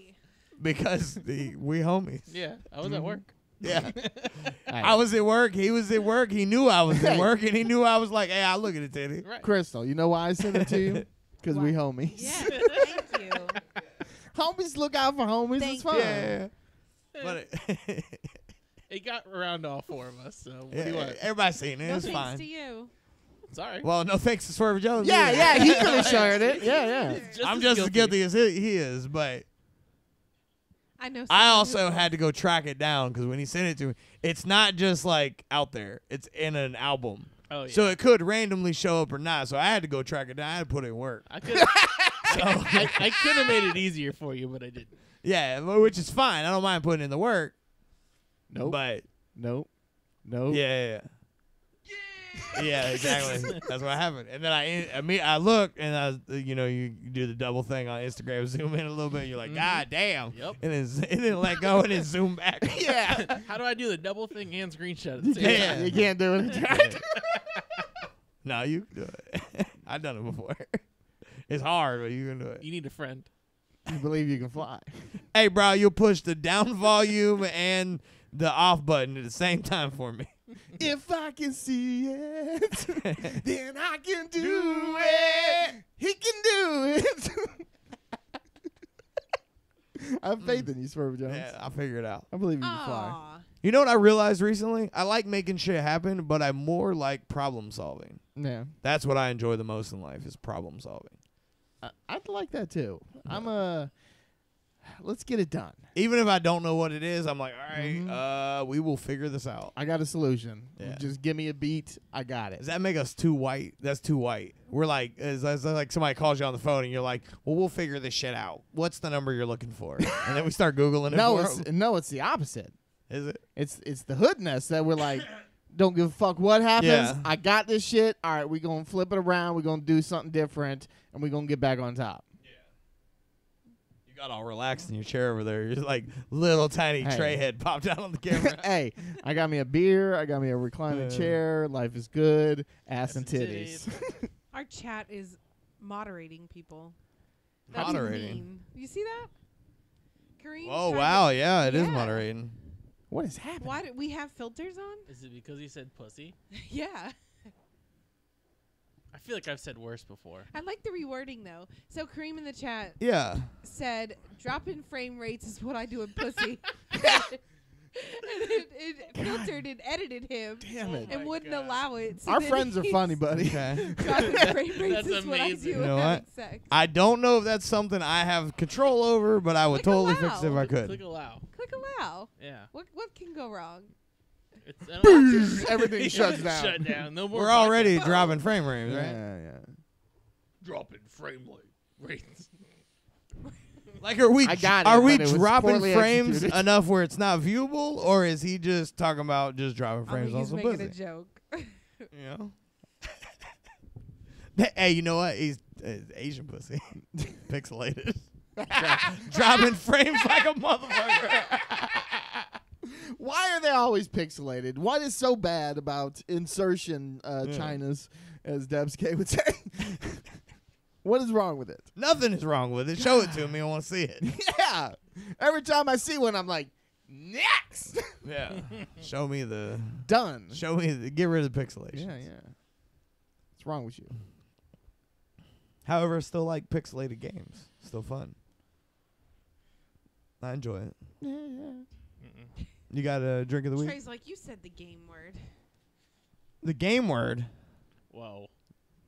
Speaker 1: Because the we homies.
Speaker 6: Yeah, I was at mm-hmm. work.
Speaker 1: Yeah.
Speaker 2: Hey,
Speaker 1: I was at work. He was at work. He knew I was at work, and he knew I was like, "Hey, I look at it, titty."
Speaker 6: Right.
Speaker 2: Krystal. You know why I sent it to you? Because we homies.
Speaker 5: Yeah, thank you.
Speaker 2: homies look out for homies.
Speaker 5: Thank
Speaker 2: it's fun.
Speaker 1: Yeah, but it,
Speaker 6: It got around all four of us. So what
Speaker 1: yeah,
Speaker 6: do you want?
Speaker 1: everybody's seen it.
Speaker 5: No
Speaker 1: it's
Speaker 5: thanks
Speaker 1: fine.
Speaker 5: to you.
Speaker 6: Sorry.
Speaker 1: Well, no thanks to Swerve Jones.
Speaker 2: Yeah,
Speaker 1: either.
Speaker 2: yeah, he could have shared it. Yeah, yeah.
Speaker 6: Just
Speaker 1: I'm
Speaker 6: as
Speaker 1: just as
Speaker 6: guilty.
Speaker 1: guilty as he, he is, but
Speaker 5: I know.
Speaker 1: I also
Speaker 5: who-
Speaker 1: had to go track it down because when he sent it to me, it's not just like out there; it's in an album,
Speaker 6: Oh yeah.
Speaker 1: so it could randomly show up or not. So I had to go track it down. I had to put it in work.
Speaker 6: I could. I, I could have made it easier for you, but I didn't.
Speaker 1: Yeah, which is fine. I don't mind putting in the work.
Speaker 2: Nope.
Speaker 1: But
Speaker 2: Nope. Nope.
Speaker 1: yeah, yeah, yeah. Yeah, exactly. That's what happened. And then I, I mean, I look and I, you know, you, you do the double thing on Instagram, zoom in a little bit. And you're like,
Speaker 6: Mhm.
Speaker 1: God damn.
Speaker 6: Yep.
Speaker 1: And then, and then let go and then zoom back.
Speaker 2: Yeah.
Speaker 6: How do I do the double thing and screenshot at the
Speaker 2: You
Speaker 6: same
Speaker 1: Yeah.
Speaker 6: time?
Speaker 2: can't, you can't do it.
Speaker 1: no, you can do it. I've done it before. It's hard, but you can do it.
Speaker 6: You need a friend.
Speaker 2: you believe you can fly.
Speaker 1: Hey, bro, you push the down volume and the off button at the same time for me.
Speaker 2: If I can see it, then I can do it. He can do it. I have faith in you, Swerve Jones.
Speaker 1: Yeah, I'll figure it out.
Speaker 2: I believe you can fly.
Speaker 1: You know what I realized recently? I like making shit happen, but I more like problem solving.
Speaker 2: Yeah.
Speaker 1: That's what I enjoy the most in life is problem solving.
Speaker 2: I, I'd like that too. I'm a. Let's get it done.
Speaker 1: Even if I don't know what it is, I'm like, all right,
Speaker 2: Mhm.
Speaker 1: uh, we will figure this out.
Speaker 2: I got a solution.
Speaker 1: Yeah.
Speaker 2: Just give me a beat. I got it.
Speaker 1: Does that make us too white? That's too white. We're like, it's, it's like somebody calls you on the phone and you're like, well, we'll figure this shit out. What's the number you're looking for? and then we start googling it.
Speaker 2: no, it's no, it's the opposite.
Speaker 1: is it?
Speaker 2: It's it's the hoodness that we're like, don't give a fuck what happens.
Speaker 1: Yeah.
Speaker 2: I got this shit. All right, we're gonna flip it around. We're gonna do something different, and we're gonna get back on top.
Speaker 1: You got all relaxed in your chair over there. You're like little tiny
Speaker 2: Hey.
Speaker 1: Trey head popped out on the camera.
Speaker 2: hey, I got me a beer. I got me a reclining
Speaker 1: Uh.
Speaker 2: chair. Life is good. Ass,
Speaker 6: Ass
Speaker 2: and
Speaker 6: and
Speaker 2: titties.
Speaker 5: Our chat is moderating people. That's
Speaker 1: Moderating.
Speaker 5: mean. You see that? Kareem.
Speaker 1: Oh wow, yeah, it is
Speaker 5: Yeah.
Speaker 1: moderating.
Speaker 2: what is happening?
Speaker 5: Why do we have filters on?
Speaker 6: Is it because he said pussy?
Speaker 5: yeah.
Speaker 6: I feel like I've said worse before.
Speaker 5: I like the rewording though. So Kareem in the chat
Speaker 1: Yeah.
Speaker 5: said, "Drop in frame rates is what I do in pussy." and it, it filtered and edited him
Speaker 2: Damn it.
Speaker 6: Oh
Speaker 5: and
Speaker 6: my
Speaker 5: wouldn't
Speaker 6: God.
Speaker 5: allow it. So
Speaker 2: Our
Speaker 5: then
Speaker 2: friends are
Speaker 5: he's
Speaker 2: funny, buddy.
Speaker 1: Okay.
Speaker 5: Dropping frame rates
Speaker 6: That's
Speaker 5: is what I
Speaker 6: amazing.
Speaker 5: do
Speaker 1: You
Speaker 5: when
Speaker 1: know
Speaker 5: having
Speaker 1: what?
Speaker 5: sex.
Speaker 1: I don't know if that's something I have control over, but I would
Speaker 5: Click
Speaker 1: totally fix it if
Speaker 5: allow.
Speaker 1: I could.
Speaker 6: Click allow.
Speaker 5: Click allow.
Speaker 6: Yeah.
Speaker 5: What what can go wrong?
Speaker 6: It's, I don't know.
Speaker 2: Everything shuts down.
Speaker 6: Shut down. No more.
Speaker 1: We're already
Speaker 6: podcast.
Speaker 1: dropping frame rates, right?
Speaker 2: Yeah, yeah.
Speaker 6: dropping frame rate rates.
Speaker 1: Like, are we
Speaker 2: I got
Speaker 1: are
Speaker 2: it,
Speaker 1: we
Speaker 2: but it was
Speaker 1: dropping
Speaker 2: poorly
Speaker 1: frames
Speaker 2: executed.
Speaker 1: enough where it's not viewable, or is he just talking about just dropping
Speaker 5: I
Speaker 1: frames
Speaker 5: think
Speaker 1: on
Speaker 5: he's
Speaker 1: some
Speaker 5: making
Speaker 1: pussy?
Speaker 5: a joke.
Speaker 1: You know. hey, you know what? He's uh, Asian pussy, pixelated. dropping frames like a motherfucker.
Speaker 2: Why are they always pixelated? What is so bad about insertion uh,
Speaker 1: Yeah.
Speaker 2: China's, as Debs K would say? what is wrong with it?
Speaker 1: Nothing is wrong with it. Show it to me. I want to see it.
Speaker 2: Yeah. Every time I see one, I'm like, next.
Speaker 1: Yeah. Show me the.
Speaker 2: Done.
Speaker 1: Show me the. Get rid of the pixelation.
Speaker 2: Yeah, yeah. What's wrong with you?
Speaker 1: However, I still like pixelated games. Still fun. I enjoy it.
Speaker 2: Yeah, yeah.
Speaker 1: You got a drink of the week?
Speaker 5: Trey's like, you said the game word.
Speaker 1: The game word.
Speaker 6: Whoa.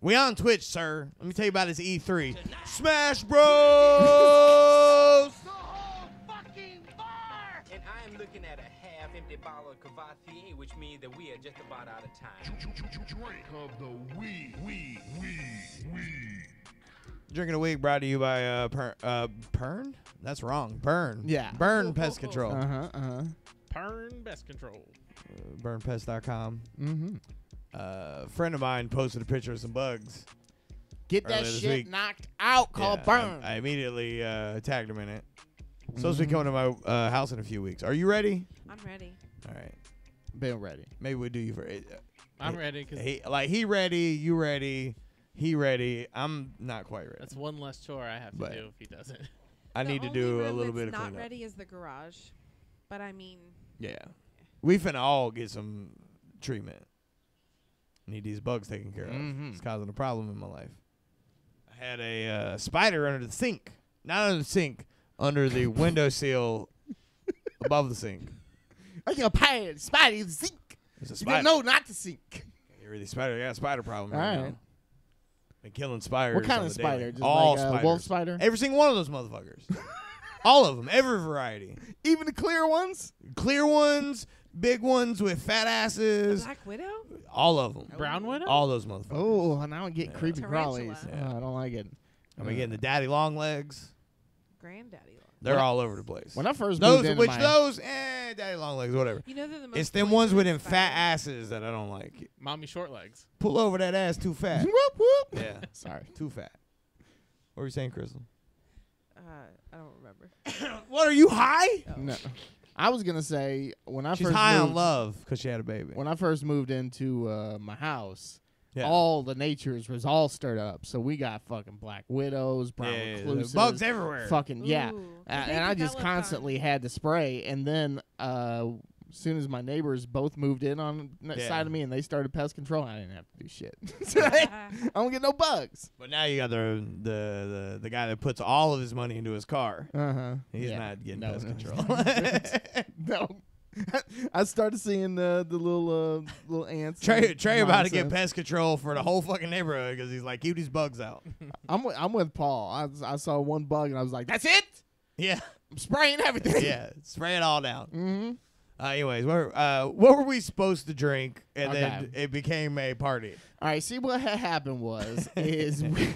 Speaker 1: We on Twitch, sir. Let me tell you about this E3. Smash Bros.
Speaker 4: And I am looking at a half-empty bottle of Cavassier, which means that we are just about out of time.
Speaker 7: Drink of the week, week, week, week.
Speaker 1: Drink of the week brought to you by uh, per- uh Pern. That's wrong. Burn.
Speaker 2: Yeah.
Speaker 1: Burn Pest Control.
Speaker 2: Uh huh. Uh huh.
Speaker 6: Pern Pest control.
Speaker 1: Uh, burnpest.com.
Speaker 2: Mm-hmm.
Speaker 1: Uh, a friend of mine posted a picture of some bugs.
Speaker 2: Get that
Speaker 1: Earlier this
Speaker 2: shit
Speaker 1: week.
Speaker 2: knocked out. Called
Speaker 1: Yeah,
Speaker 2: burn.
Speaker 1: I, I immediately uh, tagged him in it. Supposed to be coming to my uh, house in a few weeks. Are you ready?
Speaker 5: I'm ready.
Speaker 1: All right.
Speaker 2: Been ready.
Speaker 1: Maybe we do you for it.
Speaker 6: I'm
Speaker 1: Hey,
Speaker 6: ready because
Speaker 1: He like he ready, you ready, he ready. I'm not quite ready.
Speaker 6: that's one less chore I have to
Speaker 1: But-
Speaker 6: do if he doesn't.
Speaker 1: I
Speaker 5: The
Speaker 1: need to
Speaker 5: only
Speaker 1: do a
Speaker 5: room
Speaker 1: little
Speaker 5: that's
Speaker 1: bit of
Speaker 5: not
Speaker 1: cleanup.
Speaker 5: ready is the garage, but I mean,
Speaker 1: Yeah. We finna all get some treatment. Need these bugs taken care of.
Speaker 2: Mhm.
Speaker 1: It's causing a problem in my life. I had a uh, spider under the sink. Not under the sink, under the window windowsill above the sink.
Speaker 2: I got pirate Spidey sink.
Speaker 1: There's a
Speaker 2: You
Speaker 1: spider.
Speaker 2: didn't know not to sink.
Speaker 1: Yeah, really spider. Yeah, spider problem right,
Speaker 2: right.
Speaker 1: now. Been killing spiders.
Speaker 2: What kind
Speaker 1: on
Speaker 2: of
Speaker 1: the daily.
Speaker 2: spider? Just
Speaker 1: all
Speaker 2: like
Speaker 1: spiders.
Speaker 2: wolf spider?
Speaker 1: Every single one of those motherfuckers. all of them. Every variety.
Speaker 2: Even the clear ones?
Speaker 1: Clear ones, big ones with fat
Speaker 5: the
Speaker 1: asses.
Speaker 5: Black Widow.
Speaker 1: All of them.
Speaker 6: Brown widow.
Speaker 1: All those motherfuckers.
Speaker 2: Oh, now I'm getting
Speaker 1: Yeah.
Speaker 2: creepy
Speaker 5: Tarantula.
Speaker 2: crawlies.
Speaker 1: Yeah.
Speaker 2: Oh, I don't like it.
Speaker 1: I'm getting the daddy long legs.
Speaker 5: Granddaddy. long.
Speaker 1: They're
Speaker 2: When
Speaker 1: all over the place.
Speaker 2: When I first
Speaker 1: those,
Speaker 2: moved into
Speaker 1: which
Speaker 2: my,
Speaker 1: those, eh, daddy long legs, whatever.
Speaker 5: You know they're the most.
Speaker 1: It's them ones with them fat asses that I don't like.
Speaker 6: Mommy short legs.
Speaker 1: Pull over that ass too fat.
Speaker 2: whoop whoop.
Speaker 1: yeah,
Speaker 2: Sorry.
Speaker 1: too fat. What were you saying, Krystal?
Speaker 5: Uh, I don't remember.
Speaker 1: What are you high?
Speaker 2: No. I was gonna say when I
Speaker 1: She's
Speaker 2: first
Speaker 1: high
Speaker 2: moved,
Speaker 1: on love because she had a baby.
Speaker 2: when I first moved into uh, my house,
Speaker 1: yeah.
Speaker 2: all the natures was all stirred up. So we got fucking black widows, brown
Speaker 1: yeah,
Speaker 2: recluses,
Speaker 1: bugs everywhere.
Speaker 2: fucking yeah.
Speaker 5: Ooh,
Speaker 2: Uh, and I just
Speaker 5: developed on-
Speaker 2: constantly had to spray. And then uh, as soon as my neighbors both moved in on the
Speaker 1: Yeah.
Speaker 2: side of me and they started pest control, I didn't have to do shit. I don't get no bugs.
Speaker 1: But now you got the, the the the guy that puts all of his money into his car.
Speaker 2: Uh huh.
Speaker 1: He's not getting
Speaker 2: No,
Speaker 1: pest
Speaker 2: no.
Speaker 1: control.
Speaker 2: no. I started seeing the the little uh, little ants.
Speaker 1: Trey Trey about to get pest control for the whole fucking neighborhood because he's like, keep these bugs out.
Speaker 2: I'm with, I'm with Paul. I, I saw one bug and I was like, "That's it.
Speaker 1: Yeah,
Speaker 2: I'm spraying everything."
Speaker 1: yeah. Spray it all down.
Speaker 2: hmm
Speaker 1: Uh, anyways, what, were- uh, what were we supposed to drink? And then it became a party.
Speaker 2: All right. See what had happened was is we,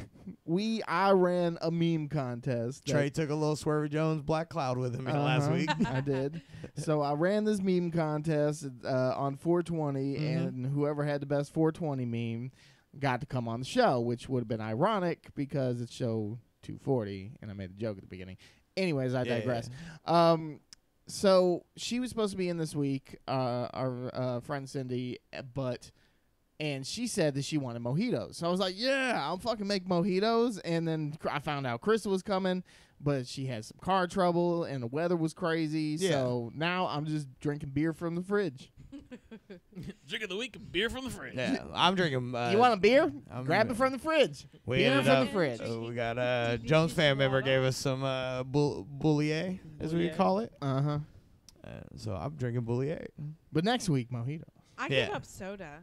Speaker 2: we I ran a meme contest.
Speaker 1: Trey took a little Swerve Jones Black Cloud with him in the last
Speaker 2: Uh-huh.
Speaker 1: week.
Speaker 2: I did. So I ran this meme contest uh, on 420,
Speaker 1: Mhm.
Speaker 2: and whoever had the best 420 meme got to come on the show, which would have been ironic because it's show 240, and I made a joke at the beginning. Anyways, I
Speaker 1: Yeah,
Speaker 2: digress. Um, so she was supposed to be in this week, uh, our uh, friend Cindy, uh, but. And she said that she wanted mojitos. So I was like, yeah, I'll fucking make mojitos. And then I found out Krystal was coming but she had some car trouble and the weather was crazy.
Speaker 1: Yeah.
Speaker 2: So now I'm just drinking beer from the fridge.
Speaker 6: Drink of the week, beer from the fridge.
Speaker 1: Yeah, I'm drinking. Uh,
Speaker 2: you want a beer?
Speaker 1: I'm-
Speaker 2: Grab it from the fridge.
Speaker 1: we
Speaker 2: beer
Speaker 1: ended
Speaker 2: from
Speaker 1: up,
Speaker 2: the fridge.
Speaker 1: uh, we got uh, Jones fan member gave us some uh, bull, boulier, as we
Speaker 6: Boulier.
Speaker 1: call it.
Speaker 2: Uh huh.
Speaker 1: Uh, so I'm drinking boulier.
Speaker 2: But next week, mojito.
Speaker 5: I
Speaker 1: Yeah.
Speaker 5: give up soda.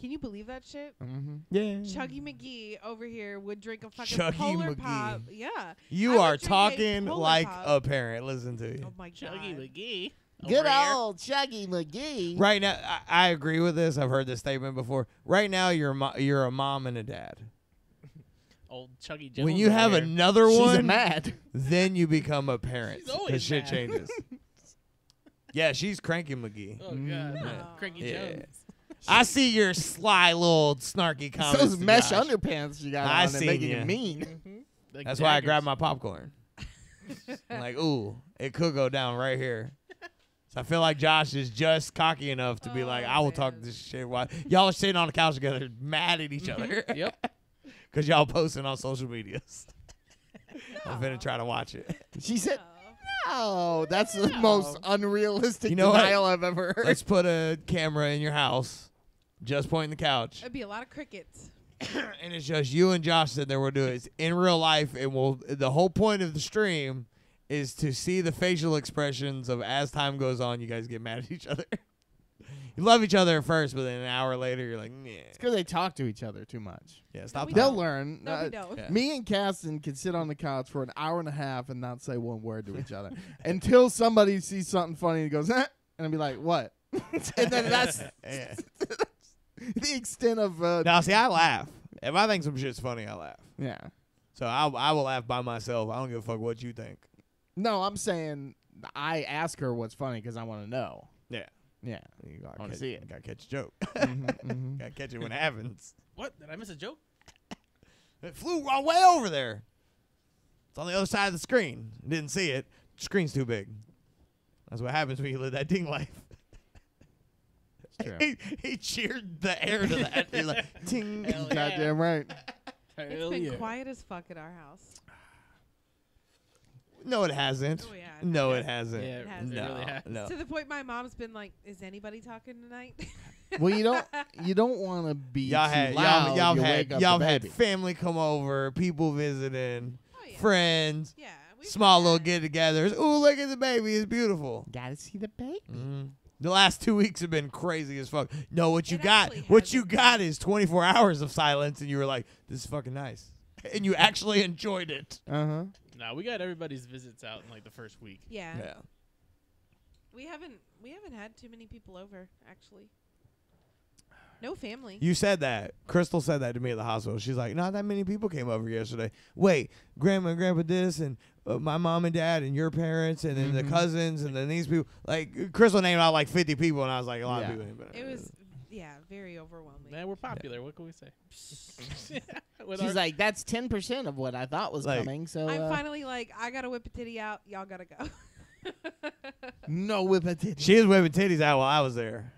Speaker 5: Can you believe that shit?
Speaker 2: Mm-hmm.
Speaker 1: Yeah.
Speaker 5: Chuggy McGee over here would drink a fucking
Speaker 1: Chuggy
Speaker 5: polar
Speaker 1: McGee.
Speaker 5: pop. Yeah. I
Speaker 1: You
Speaker 5: would
Speaker 1: are
Speaker 5: drink a
Speaker 1: talking
Speaker 5: Polar
Speaker 1: like
Speaker 5: Pop.
Speaker 1: a parent. Listen to you.
Speaker 5: Oh my god.
Speaker 6: Chuggy McGee.
Speaker 2: Good
Speaker 6: here.
Speaker 2: old Chuggy McGee.
Speaker 1: Right now, I, I agree with this. I've heard this statement before. Right now, you're a mo- you're a mom and a dad.
Speaker 6: Old Chuggy Jones.
Speaker 1: when you have
Speaker 6: here.
Speaker 1: another
Speaker 2: She's
Speaker 1: one,
Speaker 2: mad.
Speaker 1: then you become a parent
Speaker 6: She's
Speaker 1: because shit changes. yeah, she's cranky McGee.
Speaker 6: Oh god, mm-hmm.
Speaker 5: Yeah.
Speaker 6: Cranky
Speaker 1: Yeah.
Speaker 6: Jones.
Speaker 1: I see your sly little snarky comments.
Speaker 2: Those
Speaker 1: to
Speaker 2: mesh
Speaker 1: Josh.
Speaker 2: underpants you got
Speaker 1: I
Speaker 2: on that
Speaker 1: seen
Speaker 2: making you mean.
Speaker 6: Like
Speaker 1: That's why I grabbed my popcorn. I'm like, ooh, it could go down right here. So I feel like Josh is just cocky enough to be oh, like,
Speaker 5: Oh,
Speaker 1: I will talk this shit while y'all are sitting on the couch together, mad at each other.
Speaker 6: Yep.
Speaker 1: Cause y'all posting on social medias. I'm gonna try to watch it.
Speaker 2: She said,
Speaker 5: Oh.
Speaker 2: "No, that's the most unrealistic
Speaker 1: You know what?
Speaker 2: denial I've ever heard."
Speaker 1: Let's put a camera in your house, just pointing the couch,
Speaker 5: It'd be a lot of crickets.
Speaker 1: and it's just you and Josh sitting there. We'll do it in real life, and we'll. The whole point of the stream is to see the facial expressions of as time goes on. You guys get mad at each other. you love each other at first, but then an hour later, you're like, yeah,
Speaker 2: It's because they talk to each other too much.
Speaker 1: yeah, stop.
Speaker 5: we
Speaker 2: They'll
Speaker 5: don't.
Speaker 2: learn.
Speaker 5: No,
Speaker 2: Uh,
Speaker 5: we don't.
Speaker 1: yeah.
Speaker 2: Me and Caston could sit on the couch for an hour and a half and not say one word to each other until somebody sees something funny and goes, eh, and I'd be like, "What?" and then that's
Speaker 1: Yeah.
Speaker 2: the extent of uh,
Speaker 1: Now, see, I laugh. If I think some shit's funny, I laugh.
Speaker 2: yeah.
Speaker 1: So I, I will laugh by myself. I don't give a fuck what you think.
Speaker 2: No, I'm saying I ask her what's funny because I want to know.
Speaker 1: Yeah.
Speaker 2: Yeah.
Speaker 1: You gotta,
Speaker 2: Wanna
Speaker 1: catch,
Speaker 2: see it.
Speaker 1: gotta catch a joke.
Speaker 2: Mhm, mhm.
Speaker 1: gotta catch it when it happens.
Speaker 6: What? Did I miss a joke?
Speaker 1: It flew right way over there. It's on the other side of the screen. Didn't see it. Screen's too big. That's what happens when you live that ding life.
Speaker 2: It's true.
Speaker 1: he, he cheered the air to that. He's like, ting.
Speaker 6: Hell yeah.
Speaker 2: Goddamn right.
Speaker 5: It's
Speaker 6: Hell
Speaker 5: been
Speaker 6: yeah.
Speaker 5: quiet as fuck at our house.
Speaker 1: No, it hasn't.
Speaker 5: Oh, yeah.
Speaker 1: No, it hasn't.
Speaker 6: Yeah,
Speaker 5: It has.
Speaker 1: no,
Speaker 6: It really has.
Speaker 1: no.
Speaker 5: To the point my mom's been like, "Is anybody talking tonight?"
Speaker 2: Well, you don't you don't want to be
Speaker 1: Y'all
Speaker 2: too
Speaker 1: had
Speaker 2: loud.
Speaker 1: y'all, y'all
Speaker 2: you
Speaker 1: had
Speaker 2: wake up
Speaker 1: y'all had family come over, people visiting,
Speaker 5: oh, yeah.
Speaker 1: friends,
Speaker 5: Yeah.
Speaker 1: small little get-togethers. Ooh, look at the baby! It's beautiful.
Speaker 2: Gotta see the baby.
Speaker 1: Mhm. The last two weeks have been crazy as fuck. No, what you
Speaker 5: It
Speaker 1: got? What you
Speaker 5: been.
Speaker 1: got is 24 hours of silence, and you were like, "This is fucking nice," and you actually enjoyed it.
Speaker 2: Uh huh.
Speaker 6: Nah, we got everybody's visits out in like the first week.
Speaker 5: Yeah.
Speaker 1: Yeah.
Speaker 5: We haven't we haven't had too many people over actually. No family.
Speaker 1: You said that. Krystal said that to me at the hospital. She's like, "Not that many people came over yesterday." Wait, grandma and grandpa this, and uh, my mom and dad, and your parents, and then
Speaker 2: Mhm.
Speaker 1: the cousins, and then these people. Like Krystal named out like 50 people, and I was like, a lot
Speaker 2: Yeah.
Speaker 1: of people.
Speaker 5: it was yeah, very overwhelming.
Speaker 6: Man, we're popular. What can we say?
Speaker 2: She's like, that's ten percent of what I thought was
Speaker 1: Like-
Speaker 2: coming. So
Speaker 5: I'm
Speaker 2: uh,
Speaker 5: finally like, I gotta whip a titty out. Y'all gotta go.
Speaker 2: no whip a titty.
Speaker 1: She was whipping titties out while I was there.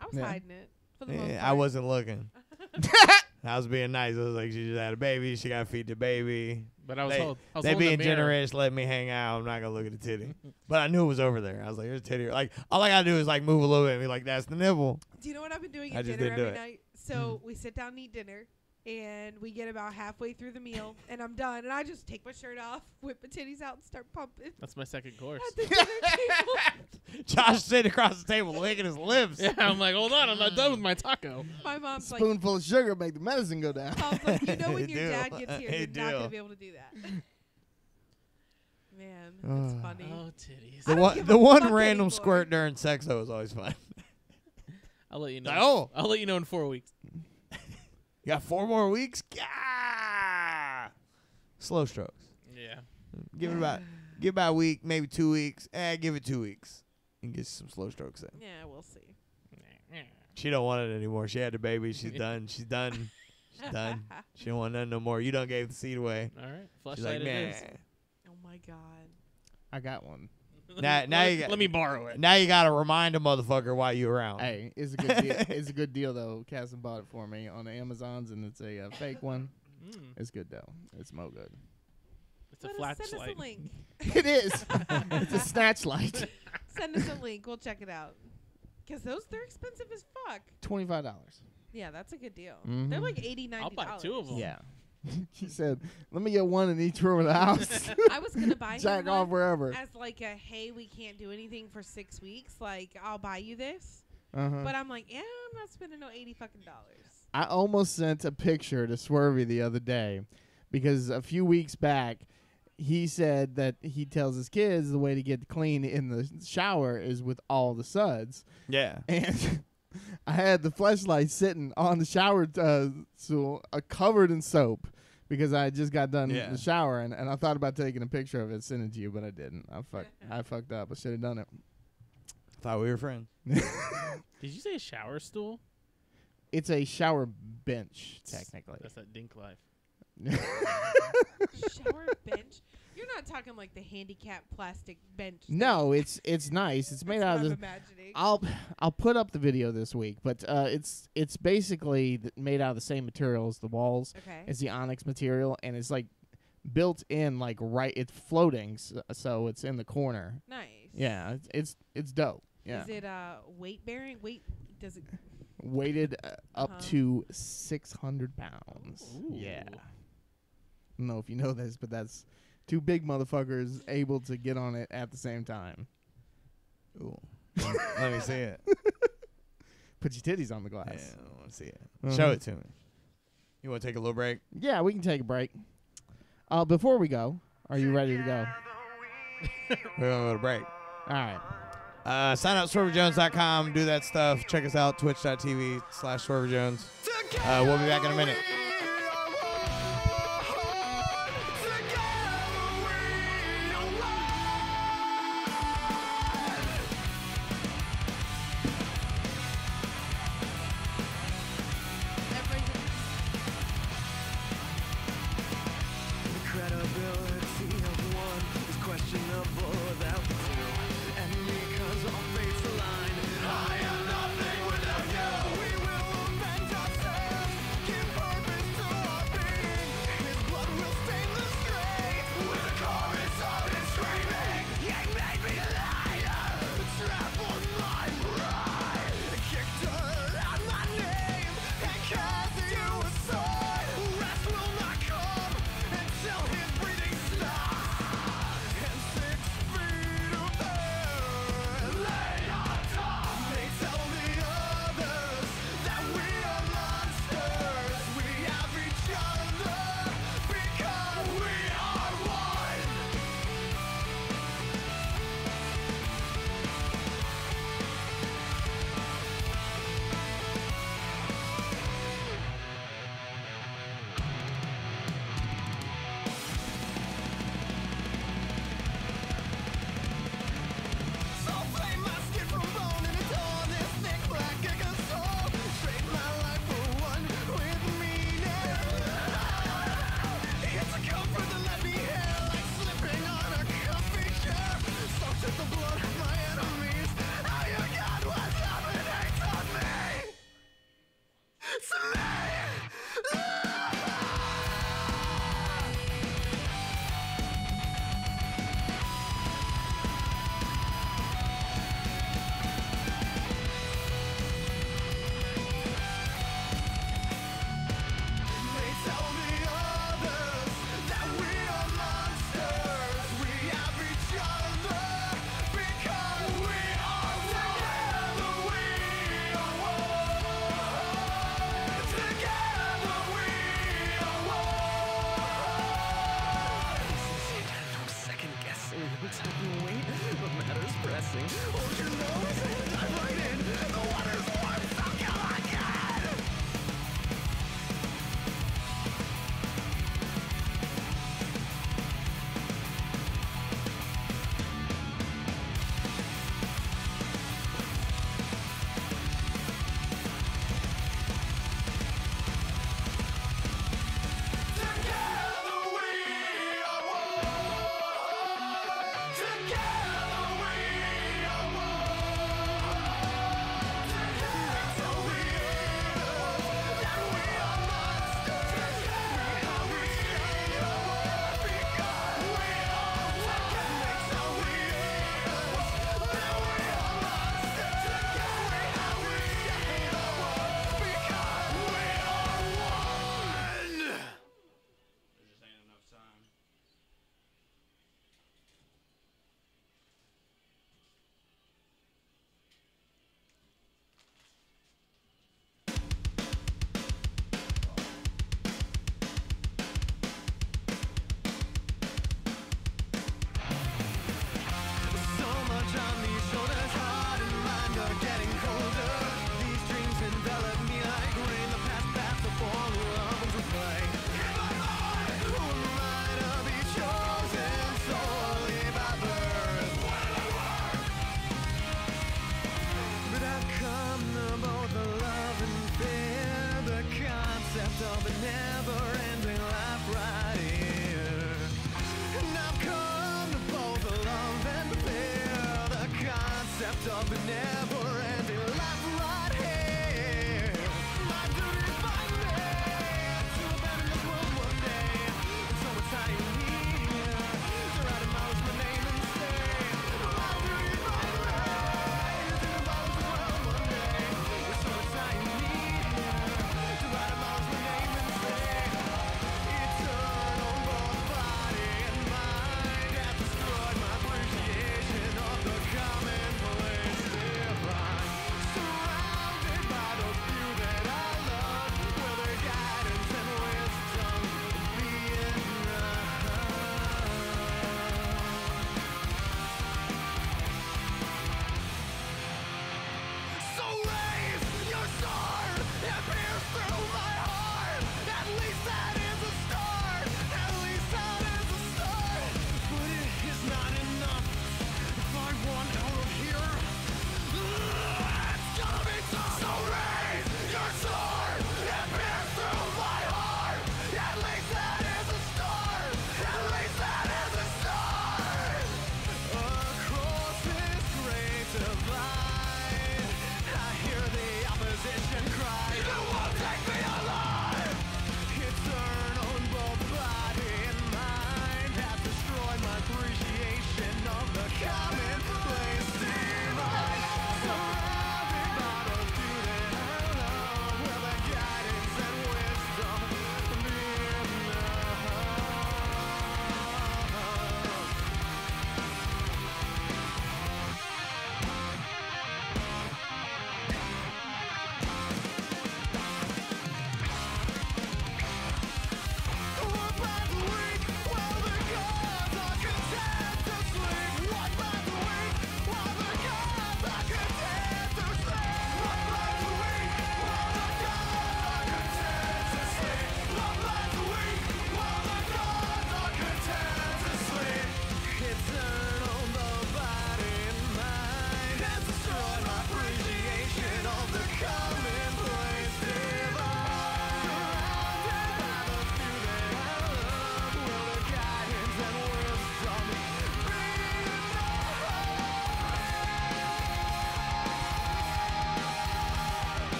Speaker 5: I was
Speaker 2: Yeah.
Speaker 5: hiding it for the most
Speaker 1: Yeah,
Speaker 5: part.
Speaker 1: I wasn't looking. I was being nice. I was like, she just had a baby. She got to feed the baby.
Speaker 6: But I was
Speaker 1: they
Speaker 6: hold, I was
Speaker 1: they being
Speaker 6: the
Speaker 1: generous, let me hang out. I'm not gonna look at the titty, but I knew it was over there. I was like, "There's a titty." Like all I gotta do is like move a little bit and be like, "That's the nipple."
Speaker 5: Do you know what I've been doing
Speaker 1: I
Speaker 5: at
Speaker 1: just
Speaker 5: dinner
Speaker 1: didn't do
Speaker 5: every
Speaker 1: it.
Speaker 5: Night? So mm-hmm. we sit down and eat dinner, and we get about halfway through the meal, and I'm done, and I just take my shirt off, whip my titties out, and start pumping
Speaker 6: That's my second course.
Speaker 5: at the dinner table.
Speaker 1: Josh sitting across the table licking his lips.
Speaker 6: yeah, I'm like, hold on, I'm not done with my taco.
Speaker 5: My mom's like,
Speaker 2: Spoonful of sugar make the medicine go down.
Speaker 5: mom's like, you know when your
Speaker 1: do.
Speaker 5: dad gets here,
Speaker 1: They
Speaker 5: you're not gonna be able to do that. Man, that's
Speaker 1: Uh.
Speaker 5: funny.
Speaker 6: Oh, titties.
Speaker 1: The
Speaker 5: don't
Speaker 1: one,
Speaker 5: give
Speaker 1: the
Speaker 5: a
Speaker 1: one
Speaker 5: fuck
Speaker 1: random
Speaker 5: anymore.
Speaker 1: squirt during sex though is always fun.
Speaker 6: I'll let you know.
Speaker 1: Like, oh,
Speaker 6: I'll let you know in four weeks.
Speaker 1: You got four more weeks. Gah! Slow strokes.
Speaker 6: Yeah.
Speaker 1: Give it about, give about a week, maybe two weeks. Eh, give it two weeks and get some slow strokes in.
Speaker 5: Yeah, we'll see.
Speaker 1: She don't want it anymore. She had the baby. She's done. She's done. She's done. She don't want nothing no more. You done gave the seed away.
Speaker 6: All right.
Speaker 1: She's
Speaker 6: Flashlight
Speaker 1: like,
Speaker 6: it
Speaker 1: man.
Speaker 6: is.
Speaker 5: Oh my god.
Speaker 2: I got one.
Speaker 1: Now- now
Speaker 6: let,
Speaker 1: you got-
Speaker 6: let me borrow it.
Speaker 1: Now you gotta remind a motherfucker why you around.
Speaker 2: Hey, it's a good deal. it's a good deal though. Casson bought it for me on the Amazons, and it's a uh, fake one.
Speaker 6: Mm,
Speaker 2: It's good though. It's mo good.
Speaker 6: it's a
Speaker 5: Let us- send us
Speaker 6: flashlight.
Speaker 2: It is. it's a snatch light.
Speaker 5: Send us a link. We'll check it out. Cause those they're expensive as fuck.
Speaker 2: Twenty five dollars.
Speaker 5: Yeah, that's a good deal.
Speaker 2: Mhm.
Speaker 5: They're like 80 90
Speaker 6: I'll buy two of them.
Speaker 2: Yeah. she said, "Let me get one in each room of the house.
Speaker 5: I was gonna buy him
Speaker 2: Jack off wherever."
Speaker 5: as like a hey, we can't do anything for six weeks. Like I'll buy you this,
Speaker 2: Uh-huh.
Speaker 5: but I'm like, yeah, I'm not spending no 80 fucking dollars.
Speaker 2: I almost sent a picture to Swervey the other day because a few weeks back he said that he tells his kids the way to get clean in the shower is with all the suds.
Speaker 1: Yeah.
Speaker 2: And I had the flashlight sitting on the shower uh, stool, uh, covered in soap. Because I just got done
Speaker 1: Yeah.
Speaker 2: the shower and, and I thought about taking a picture of it, sending it to you, but I didn't. I fucked, I fucked up. I should have done it.
Speaker 1: Thought we were friends.
Speaker 6: Did you say a shower stool?
Speaker 2: It's a shower bench, technically.
Speaker 6: That's that dink life.
Speaker 5: Shower bench. You're not talking like the handicap plastic bench. thing.
Speaker 2: no, it's it's nice. It's made out of
Speaker 5: I'm
Speaker 2: this.
Speaker 5: imagining.
Speaker 2: I'll I'll put up the video this week, but uh, it's it's basically th- made out of the same material as the walls.
Speaker 5: okay.
Speaker 2: It's the onyx material, and it's like built in, like right. It's floating, so it's in the corner.
Speaker 5: nice.
Speaker 2: Yeah, it's it's, it's dope. Yeah,
Speaker 5: Is it uh weight bearing? Weight does it?
Speaker 2: weighted uh, up
Speaker 5: Uh-huh.
Speaker 2: to six hundred pounds.
Speaker 6: Ooh.
Speaker 2: Yeah. I don't know if you know this, but that's two big motherfuckers able to get on it at the same time.
Speaker 3: Ooh. Let me see it.
Speaker 2: Put your titties on the
Speaker 3: Yeah,
Speaker 2: glass.
Speaker 3: I want to see it.
Speaker 2: Uh-huh.
Speaker 3: Show it to me. You want to take a little break?
Speaker 2: Yeah, we can take a break. Uh, before we go, are you ready to go?
Speaker 3: We're going to go to break.
Speaker 2: All right.
Speaker 3: Uh, sign up swerveyjones.com. Do that stuff. Check us out. Twitch.tv slash swerverjones. Uh, we'll be back in a minute.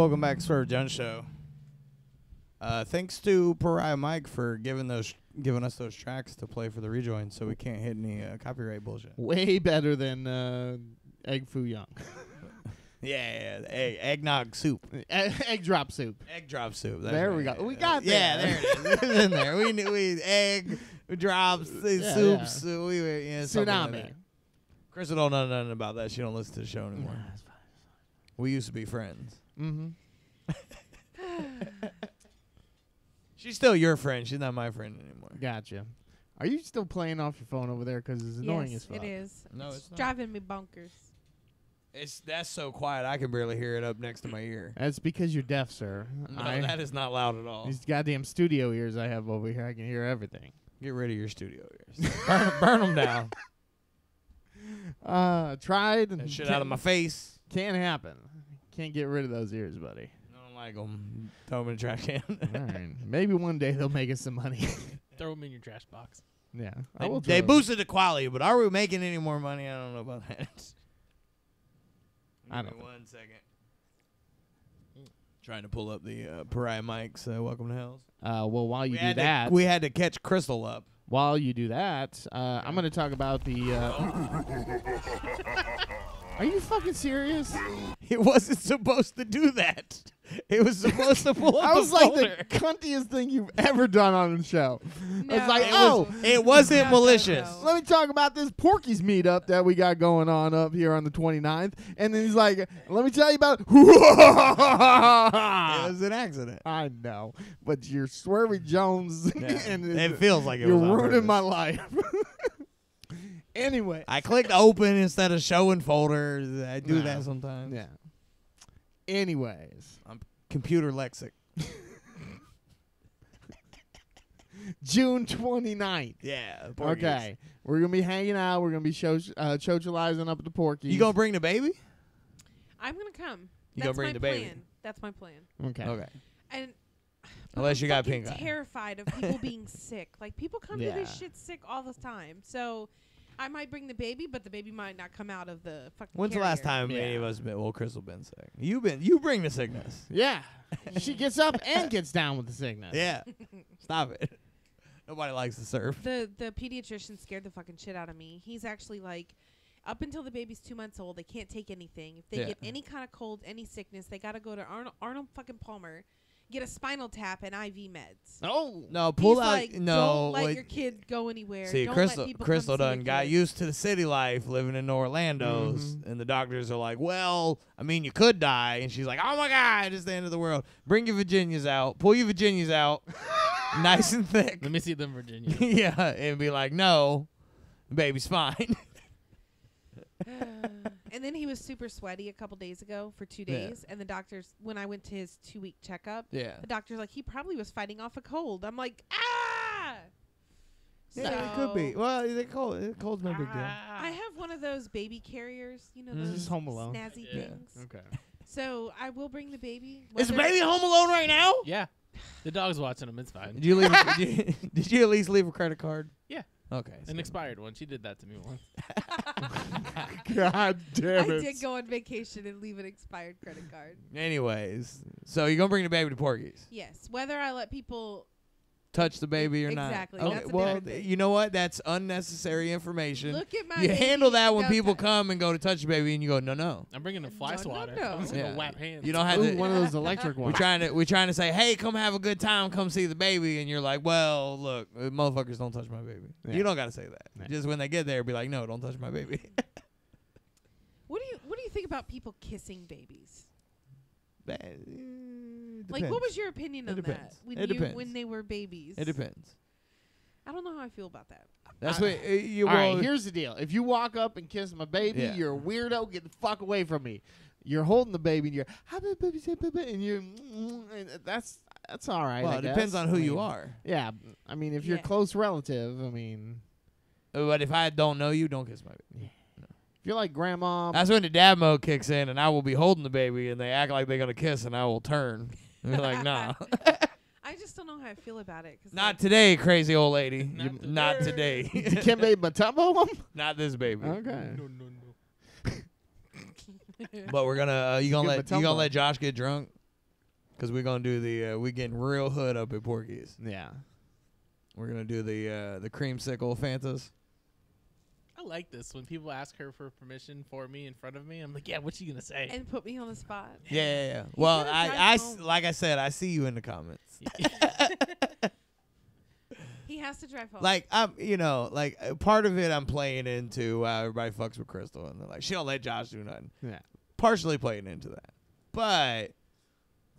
Speaker 1: Welcome back to Swerve Jones Show. Uh, thanks to Pariah Mike for giving those giving us those tracks to play for the rejoin, so we can't hit any uh, copyright bullshit.
Speaker 2: Way better than uh, egg foo young.
Speaker 1: Yeah, yeah, egg, eggnog soup,
Speaker 2: egg drop soup.
Speaker 1: egg drop soup. that's
Speaker 2: There we go. We got
Speaker 1: Yeah,
Speaker 2: there.
Speaker 1: there it is. In there. We knew we egg drops,
Speaker 2: Yeah,
Speaker 1: soups. uh, we were yeah, like
Speaker 2: Tsunami.
Speaker 1: Krystal don't know nothing about that. She don't listen to the show anymore. We used to be friends.
Speaker 2: Mm-hmm.
Speaker 1: She's still your friend. She's not my friend anymore.
Speaker 2: Gotcha. Are you still playing off your phone over there? Because it's annoying
Speaker 5: yes,
Speaker 2: as fuck.
Speaker 5: it is.
Speaker 1: No, it's not.
Speaker 5: driving me bonkers.
Speaker 1: It's that's so quiet I can barely hear it up next to my ear.
Speaker 2: That's because you're deaf, sir.
Speaker 1: No,
Speaker 2: I,
Speaker 1: that is not loud at all.
Speaker 2: these goddamn studio ears I have over here, I can hear everything.
Speaker 1: Get rid of your studio ears. burn, burn them down.
Speaker 2: Uh, tried and
Speaker 1: That shit out of my face.
Speaker 2: Can't happen. Can't get rid of those ears, buddy.
Speaker 1: I don't like them. Throw them in the trash can.
Speaker 2: All right. Maybe one day they'll make us some money.
Speaker 6: Throw them in your trash box.
Speaker 2: yeah. I
Speaker 1: they
Speaker 2: will
Speaker 1: they
Speaker 2: throw-
Speaker 1: boosted the quality, but are we making any more money? I don't know about that.
Speaker 2: I
Speaker 1: Give
Speaker 2: don't
Speaker 1: me one second. Trying to pull up the uh, Pariah Mike's. uh, Welcome to Hells.
Speaker 2: Uh, well, while you
Speaker 1: we
Speaker 2: do
Speaker 1: had
Speaker 2: that,
Speaker 1: To, we had to catch Krystal up.
Speaker 2: while you do that, uh, I'm going to talk about the. Uh, are you fucking serious?
Speaker 1: It wasn't supposed to do that. It was supposed to pull up
Speaker 2: I was
Speaker 1: a
Speaker 2: like
Speaker 1: folder.
Speaker 2: the cuntiest thing you've ever done on the show.
Speaker 5: No.
Speaker 2: It's like,
Speaker 1: It
Speaker 2: oh,
Speaker 1: was- it wasn't
Speaker 5: No, no,
Speaker 1: malicious.
Speaker 5: no.
Speaker 2: let me talk about this Porky's meetup that we got going on up here on the 29th. And then he's like, let me tell you about
Speaker 1: It
Speaker 2: it.
Speaker 1: was an accident.
Speaker 2: I know, but you're Swervey Jones,
Speaker 1: Yeah.
Speaker 2: and
Speaker 1: it feels like it
Speaker 2: you're
Speaker 1: was on
Speaker 2: ruining my life. Anyway,
Speaker 1: I clicked open instead of showing folders. I do
Speaker 2: No.
Speaker 1: that sometimes.
Speaker 2: yeah. Anyways,
Speaker 1: Computer lexic.
Speaker 2: June 29th.
Speaker 1: Yeah.
Speaker 2: Okay, we're gonna be hanging out. We're gonna be show uh, socializing up at the Porky's.
Speaker 1: You gonna bring the baby?
Speaker 5: I'm gonna come.
Speaker 1: You
Speaker 5: That's
Speaker 1: gonna bring
Speaker 5: my
Speaker 1: the baby?
Speaker 5: plan. That's my plan.
Speaker 2: okay?
Speaker 1: Okay.
Speaker 5: And
Speaker 1: Unless
Speaker 5: I'm
Speaker 1: you got
Speaker 5: fucking
Speaker 1: pink eye.
Speaker 5: terrified of people being sick. Like people come to this shit sick all the time. So I might bring the baby, but the baby might not come out of the fucking.
Speaker 1: When's the last
Speaker 5: carrier.
Speaker 1: time any of us been? Well, Krystal been sick. You been? You bring the sickness.
Speaker 2: Yeah, she gets up and gets down with the sickness.
Speaker 1: Yeah. Stop it. Nobody likes to surf.
Speaker 5: The the pediatrician scared the fucking shit out of me. He's actually like, up until the baby's two months old, they can't take anything. If they
Speaker 1: Yeah.
Speaker 5: get any kind of cold, any sickness, they gotta go to Arnold, Arnold fucking Palmer, get a spinal tap and IV meds.
Speaker 2: Oh,
Speaker 1: No, pull
Speaker 5: He's
Speaker 1: out.
Speaker 5: like,
Speaker 1: no,
Speaker 5: don't let
Speaker 1: wait.
Speaker 5: your kid go anywhere.
Speaker 1: See,
Speaker 5: don't
Speaker 1: Krystal,
Speaker 5: let
Speaker 1: Krystal
Speaker 5: come
Speaker 1: done got
Speaker 5: kid.
Speaker 1: used to the city life living in Orlando's,
Speaker 2: Mhm.
Speaker 1: and the doctors are like, "Well, I mean, you could die," and she's like, "Oh my God, it's the end of the world. Bring your Virginias out. Pull your Virginias out, nice and thick."
Speaker 6: Let me see them, Virginia.
Speaker 1: yeah, and be like, "No, the baby's fine."
Speaker 5: and then he was super sweaty a couple days ago for two
Speaker 1: Yeah.
Speaker 5: days, and the doctors, when I went to his two week checkup,
Speaker 1: yeah.
Speaker 5: the doctor's like, he probably was fighting off a cold. I'm like, ah.
Speaker 1: Yeah, it could be.
Speaker 5: So-
Speaker 1: Well, the cold, the cold's no big deal.
Speaker 5: I have one of those baby carriers, you know,
Speaker 2: This
Speaker 5: those
Speaker 2: is Home Alone.
Speaker 5: snazzy
Speaker 6: Yeah.
Speaker 5: things.
Speaker 2: okay.
Speaker 5: So I will bring the baby.
Speaker 1: Is the
Speaker 5: whether-
Speaker 1: baby home alone right now?
Speaker 6: Yeah, the dog's watching him. It's fine.
Speaker 1: Did you leave? did, you, did you at least leave a credit card?
Speaker 6: Yeah.
Speaker 1: Okay.
Speaker 6: An
Speaker 1: so-
Speaker 6: expired one. She did that to me once.
Speaker 2: God
Speaker 5: I
Speaker 2: damn it!
Speaker 5: I did go on vacation and leave an expired credit card.
Speaker 1: Anyways, so you're gonna bring the baby to Porky's.
Speaker 5: Yes, whether I let people
Speaker 1: touch the baby or not.
Speaker 5: Exactly,
Speaker 1: Okay, well,
Speaker 5: thing.
Speaker 1: you know what? That's unnecessary information.
Speaker 5: look at my
Speaker 1: you
Speaker 5: baby,
Speaker 1: handle that when
Speaker 5: don't
Speaker 1: people
Speaker 5: touch-
Speaker 1: come and go to touch the baby, and you go, no, no.
Speaker 6: I'm bringing a fly
Speaker 5: No, no,
Speaker 6: swatter.
Speaker 5: no.
Speaker 6: I'm just
Speaker 1: Yeah.
Speaker 6: gonna whap hands.
Speaker 1: You don't have
Speaker 2: Ooh,
Speaker 1: to.
Speaker 2: one of those electric ones.
Speaker 1: We're
Speaker 2: ones.
Speaker 1: trying to we're trying to say, hey, come have a good time, come see the baby, and you're like, well, look, uh, motherfuckers don't touch my baby.
Speaker 2: Yeah.
Speaker 1: You don't gotta say that.
Speaker 2: Yeah.
Speaker 1: Just when they get there, be like, no, don't touch my baby.
Speaker 5: What do you What do you think about people kissing babies?
Speaker 1: That, uh,
Speaker 5: Like, what was your opinion
Speaker 1: It
Speaker 5: on
Speaker 1: depends.
Speaker 5: that when
Speaker 1: It
Speaker 5: you
Speaker 1: depends.
Speaker 5: when they were babies?
Speaker 1: It depends.
Speaker 5: I don't know how I feel about that.
Speaker 1: That's
Speaker 2: I-
Speaker 1: what uh, you.
Speaker 2: All right,
Speaker 1: well,
Speaker 2: here's the deal. If you walk up and kiss my baby,
Speaker 1: Yeah.
Speaker 2: you're a weirdo. Get the fuck away from me. You're holding the baby and you're "Hi, baby, baby, say, baby," and you're and that's that's all right.
Speaker 1: well,
Speaker 2: I
Speaker 1: it depends
Speaker 2: guess.
Speaker 1: on who
Speaker 2: I
Speaker 1: you
Speaker 2: mean,
Speaker 1: are.
Speaker 2: Yeah, I mean, if you're
Speaker 5: Yeah.
Speaker 2: close relative, I mean,
Speaker 1: But if I don't know you, don't kiss my baby.
Speaker 2: If you're like grandma,
Speaker 1: That's when the dad mode kicks in, and I will be holding the baby, and they act like they're gonna kiss, and I will turn. And be like, nah,
Speaker 5: I just don't know how I feel about it. Cause
Speaker 1: not
Speaker 5: like,
Speaker 1: today, crazy old lady.
Speaker 6: Not
Speaker 1: You- Not today.
Speaker 2: Kimbe Matumbo him.
Speaker 1: not this baby.
Speaker 2: Okay.
Speaker 6: No, no, no.
Speaker 1: But we're gonna. Uh, you gonna
Speaker 2: Give him
Speaker 1: let
Speaker 2: a
Speaker 1: you gonna
Speaker 2: tumble.
Speaker 1: let Josh get drunk? Cause we're gonna do the uh, we getting real hood up at Porky's.
Speaker 2: Yeah.
Speaker 1: We're gonna do the uh, the creamsicle Fantas.
Speaker 6: I like this when people ask her for permission for me in front of me. I'm like, yeah, what's she gonna say?
Speaker 5: And put me on the spot.
Speaker 1: Yeah, yeah, yeah. Well,
Speaker 5: gotta
Speaker 1: I,
Speaker 5: drive
Speaker 1: I s-
Speaker 5: home.
Speaker 1: like I said, I see you in the comments.
Speaker 5: He has to drive home.
Speaker 1: Like I'm, you know, like uh, part of it I'm playing into uh, everybody fucks with Krystal, and they're like, she don't let Josh do nothing.
Speaker 2: Yeah.
Speaker 1: Partially playing into that, but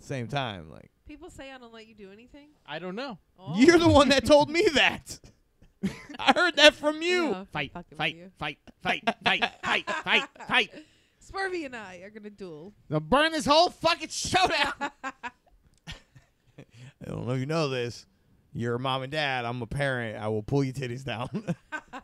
Speaker 1: same time, like
Speaker 5: People say I don't let you do anything.
Speaker 6: I don't know.
Speaker 5: Oh.
Speaker 1: you're the one that told me that. I heard that from you.
Speaker 5: Yeah,
Speaker 2: Fight, fight,
Speaker 5: you.
Speaker 2: fight, fight, fight, fight, fight, fight.
Speaker 5: Swervey and I are gonna duel.
Speaker 2: Now burn this whole fucking showdown.
Speaker 1: I don't know if you know this. You're a mom and dad. I'm a parent. I will pull your titties down.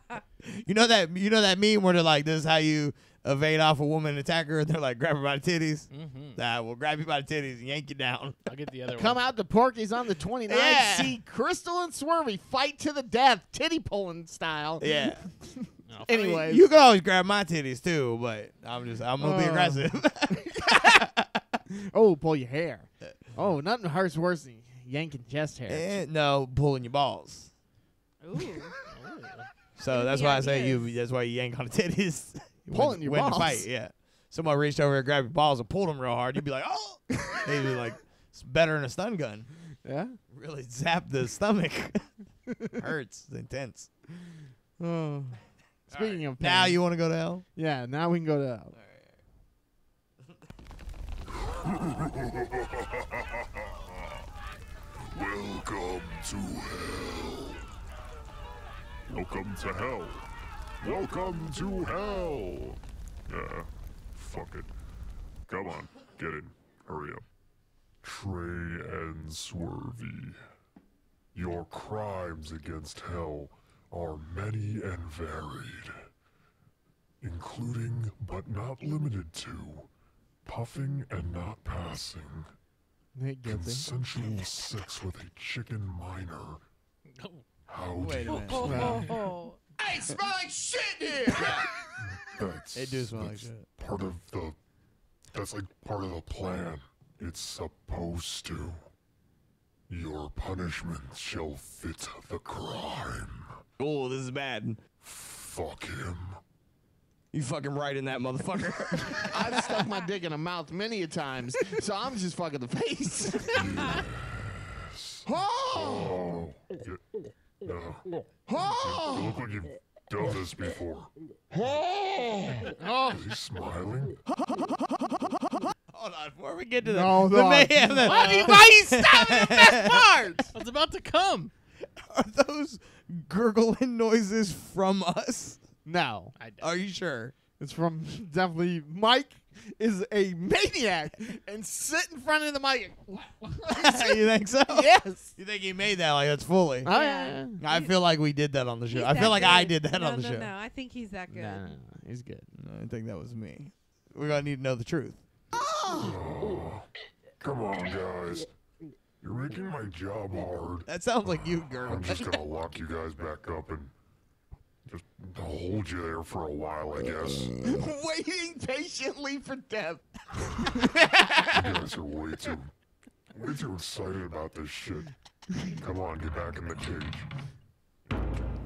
Speaker 1: you know that you know that meme where they're like, "This is how you evade off a woman and attack her." And they're like, "Grab her by the titties."
Speaker 6: Mm-hmm.
Speaker 1: Nah, we'll grab you by the titties and yank you down.
Speaker 6: I'll get the other one.
Speaker 2: Come
Speaker 6: one.
Speaker 2: out to Porky's on the 29th.
Speaker 1: Yeah.
Speaker 2: See Krystal and Swervey fight to the death, titty pulling style.
Speaker 1: Yeah.
Speaker 6: No,
Speaker 2: Anyways,
Speaker 1: you can always grab my titties too, but I'm just I'm gonna be
Speaker 2: Oh.
Speaker 1: aggressive.
Speaker 2: oh, pull your hair. Oh, nothing hurts worse than yanking chest hair.
Speaker 1: and no, pulling your balls.
Speaker 5: Ooh.
Speaker 1: So that's
Speaker 5: me
Speaker 1: why I say you. That's why you yank on the titties.
Speaker 2: Pulling
Speaker 1: when,
Speaker 2: your
Speaker 1: when to
Speaker 2: balls.
Speaker 1: fight. Yeah. Someone reached over and grabbed your balls and pulled them real hard. You'd be like, oh. They'd be like, it's better than a stun gun.
Speaker 2: Yeah.
Speaker 1: Really zap the stomach. Hurts. It's intense.
Speaker 2: Oh. Speaking of
Speaker 1: Now you want to go to hell?
Speaker 2: yeah, now we can go to hell.
Speaker 7: Welcome to hell. Welcome to hell. Welcome to hell. Yeah, fuck it. Come on, get in. Hurry up. Trey and Swervey. Your crimes against hell are many and varied, including but not limited to puffing and not passing. Consensual sex with a chicken minor.
Speaker 6: Oh.
Speaker 7: How
Speaker 1: Wait a
Speaker 7: do you
Speaker 1: minute.
Speaker 2: Hey, smell like shit here.
Speaker 7: That's,
Speaker 1: They do smell like
Speaker 7: that's
Speaker 1: shit.
Speaker 7: Part of the. That's like part of the plan. It's supposed to. Your punishment shall fit the crime.
Speaker 1: Oh, this is bad.
Speaker 7: Fuck him.
Speaker 1: You fucking right in that motherfucker.
Speaker 2: I've stuck my dick in a mouth many a times, so I'm just fucking the face. oh!
Speaker 7: Oh. Get, uh,
Speaker 2: Oh!
Speaker 7: you look like you've done this before.
Speaker 2: Oh!
Speaker 7: Is he smiling?
Speaker 1: Hold on, before we get to the,
Speaker 2: No,
Speaker 1: the
Speaker 2: no.
Speaker 1: mayhem.
Speaker 2: Why do you, why you stopping the best parts?
Speaker 6: I was about to come.
Speaker 1: Are those gurgling noises from us?
Speaker 2: No,
Speaker 6: I
Speaker 1: Are you sure?
Speaker 2: it's from definitely Mike is a maniac and sit in front of the mic.
Speaker 1: you think so?
Speaker 2: yes.
Speaker 1: You think he made that like that's fully?
Speaker 2: Oh,
Speaker 5: Yeah.
Speaker 1: I feel like we did that on the show.
Speaker 5: He's
Speaker 1: I
Speaker 5: that
Speaker 1: feel like I did that
Speaker 5: no,
Speaker 1: on the
Speaker 5: no,
Speaker 1: show.
Speaker 5: No, I think he's that good.
Speaker 2: No, no, no, he's good.
Speaker 1: No, I think that was me. We're gonna need to know the truth.
Speaker 7: Oh, come on, guys. You're making my job hard.
Speaker 1: That sounds like you, girl.
Speaker 7: I'm just gonna lock you guys back up and just hold you there for a while, I guess.
Speaker 2: Waiting patiently for death.
Speaker 7: You guys are way too, way too excited about this shit. Come on, get back in the cage.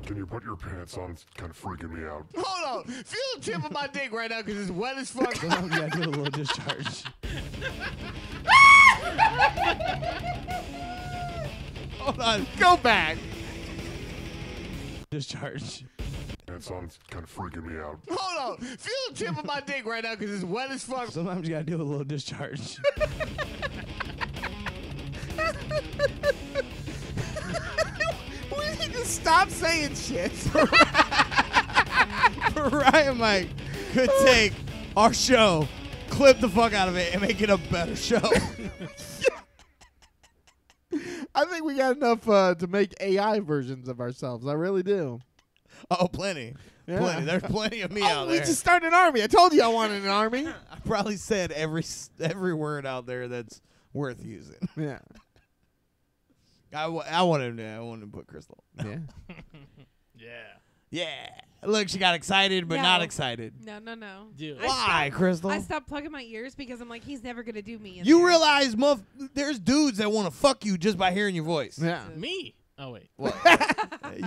Speaker 7: Can you put your pants on? It's kind of freaking me out.
Speaker 2: Hold on. Feel the tip of my dick right now because it's wet as fuck.
Speaker 1: Oh, Sometimes you gotta do a little discharge. Hold on.
Speaker 2: Go back.
Speaker 1: Discharge.
Speaker 7: Pants on? It's kind of freaking me out.
Speaker 2: Hold on. Feel the tip of my dick right now because it's wet as fuck.
Speaker 1: Sometimes you gotta do a little discharge.
Speaker 2: we need to stop saying shit.
Speaker 1: Pariah Mike could take our show, clip the fuck out of it, and make it a better show.
Speaker 2: I think we got enough uh, to make AI versions of ourselves. I really do.
Speaker 1: oh, plenty.
Speaker 2: Yeah.
Speaker 1: Plenty. There's plenty of me
Speaker 2: Oh,
Speaker 1: out
Speaker 2: we
Speaker 1: there.
Speaker 2: just started an army. I told you I wanted an army.
Speaker 1: I probably said every every word out there that's worth using.
Speaker 2: yeah.
Speaker 1: I, w- I wanted to I wanted to put Krystal.
Speaker 2: Yeah.
Speaker 6: Yeah.
Speaker 1: Yeah. Look, she got excited, but not excited.
Speaker 5: No, no, no.
Speaker 6: Dude.
Speaker 5: I
Speaker 1: Why,
Speaker 5: stopped-
Speaker 1: Krystal?
Speaker 5: I stopped plugging my ears because I'm like, he's never gonna do me. in
Speaker 1: You
Speaker 5: there.
Speaker 1: realize, muff, there's dudes that want to fuck you just by hearing your voice.
Speaker 2: Yeah.
Speaker 6: Me? Oh wait.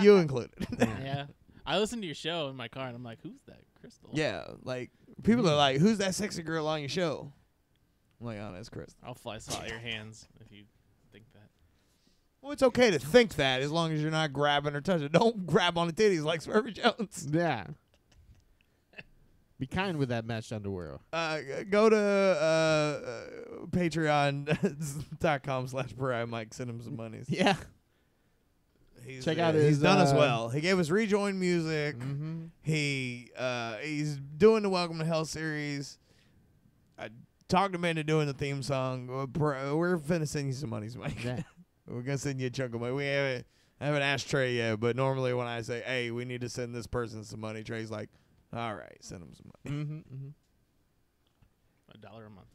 Speaker 1: you included.
Speaker 6: yeah. I listened to your show in my car and I'm like, who's that Krystal?
Speaker 1: yeah, like people are like, "Who's that sexy girl on your show?" I'm like, "Oh, that's Krystal."
Speaker 6: I'll fly saw your hands if you think that.
Speaker 1: Well, it's okay to think that as long as you're not grabbing or touching. Don't grab on the titties like Swerve Jones.
Speaker 2: Yeah. Be kind with that meshed underwear.
Speaker 1: Uh, go to uh, uh, patreon.com slash Pariah Mike. Send him some monies.
Speaker 2: Yeah.
Speaker 1: He's,
Speaker 2: Check
Speaker 1: uh,
Speaker 2: out
Speaker 1: He's
Speaker 2: his,
Speaker 1: done us
Speaker 2: uh,
Speaker 1: well. He gave us rejoin music.
Speaker 2: Mm-hmm.
Speaker 1: He uh, he's doing the Welcome to Hell series. I talked him into doing the theme song. We're pr- We're finna send you some monies, Mike.
Speaker 2: Yeah.
Speaker 1: We're gonna send you a chunk of money. We haven't haven't asked Trey yet, but normally when I say, "Hey, we need to send this person some money," Trey's like, "All right, send him some money."
Speaker 2: Mm-hmm, mm-hmm.
Speaker 6: A dollar a month.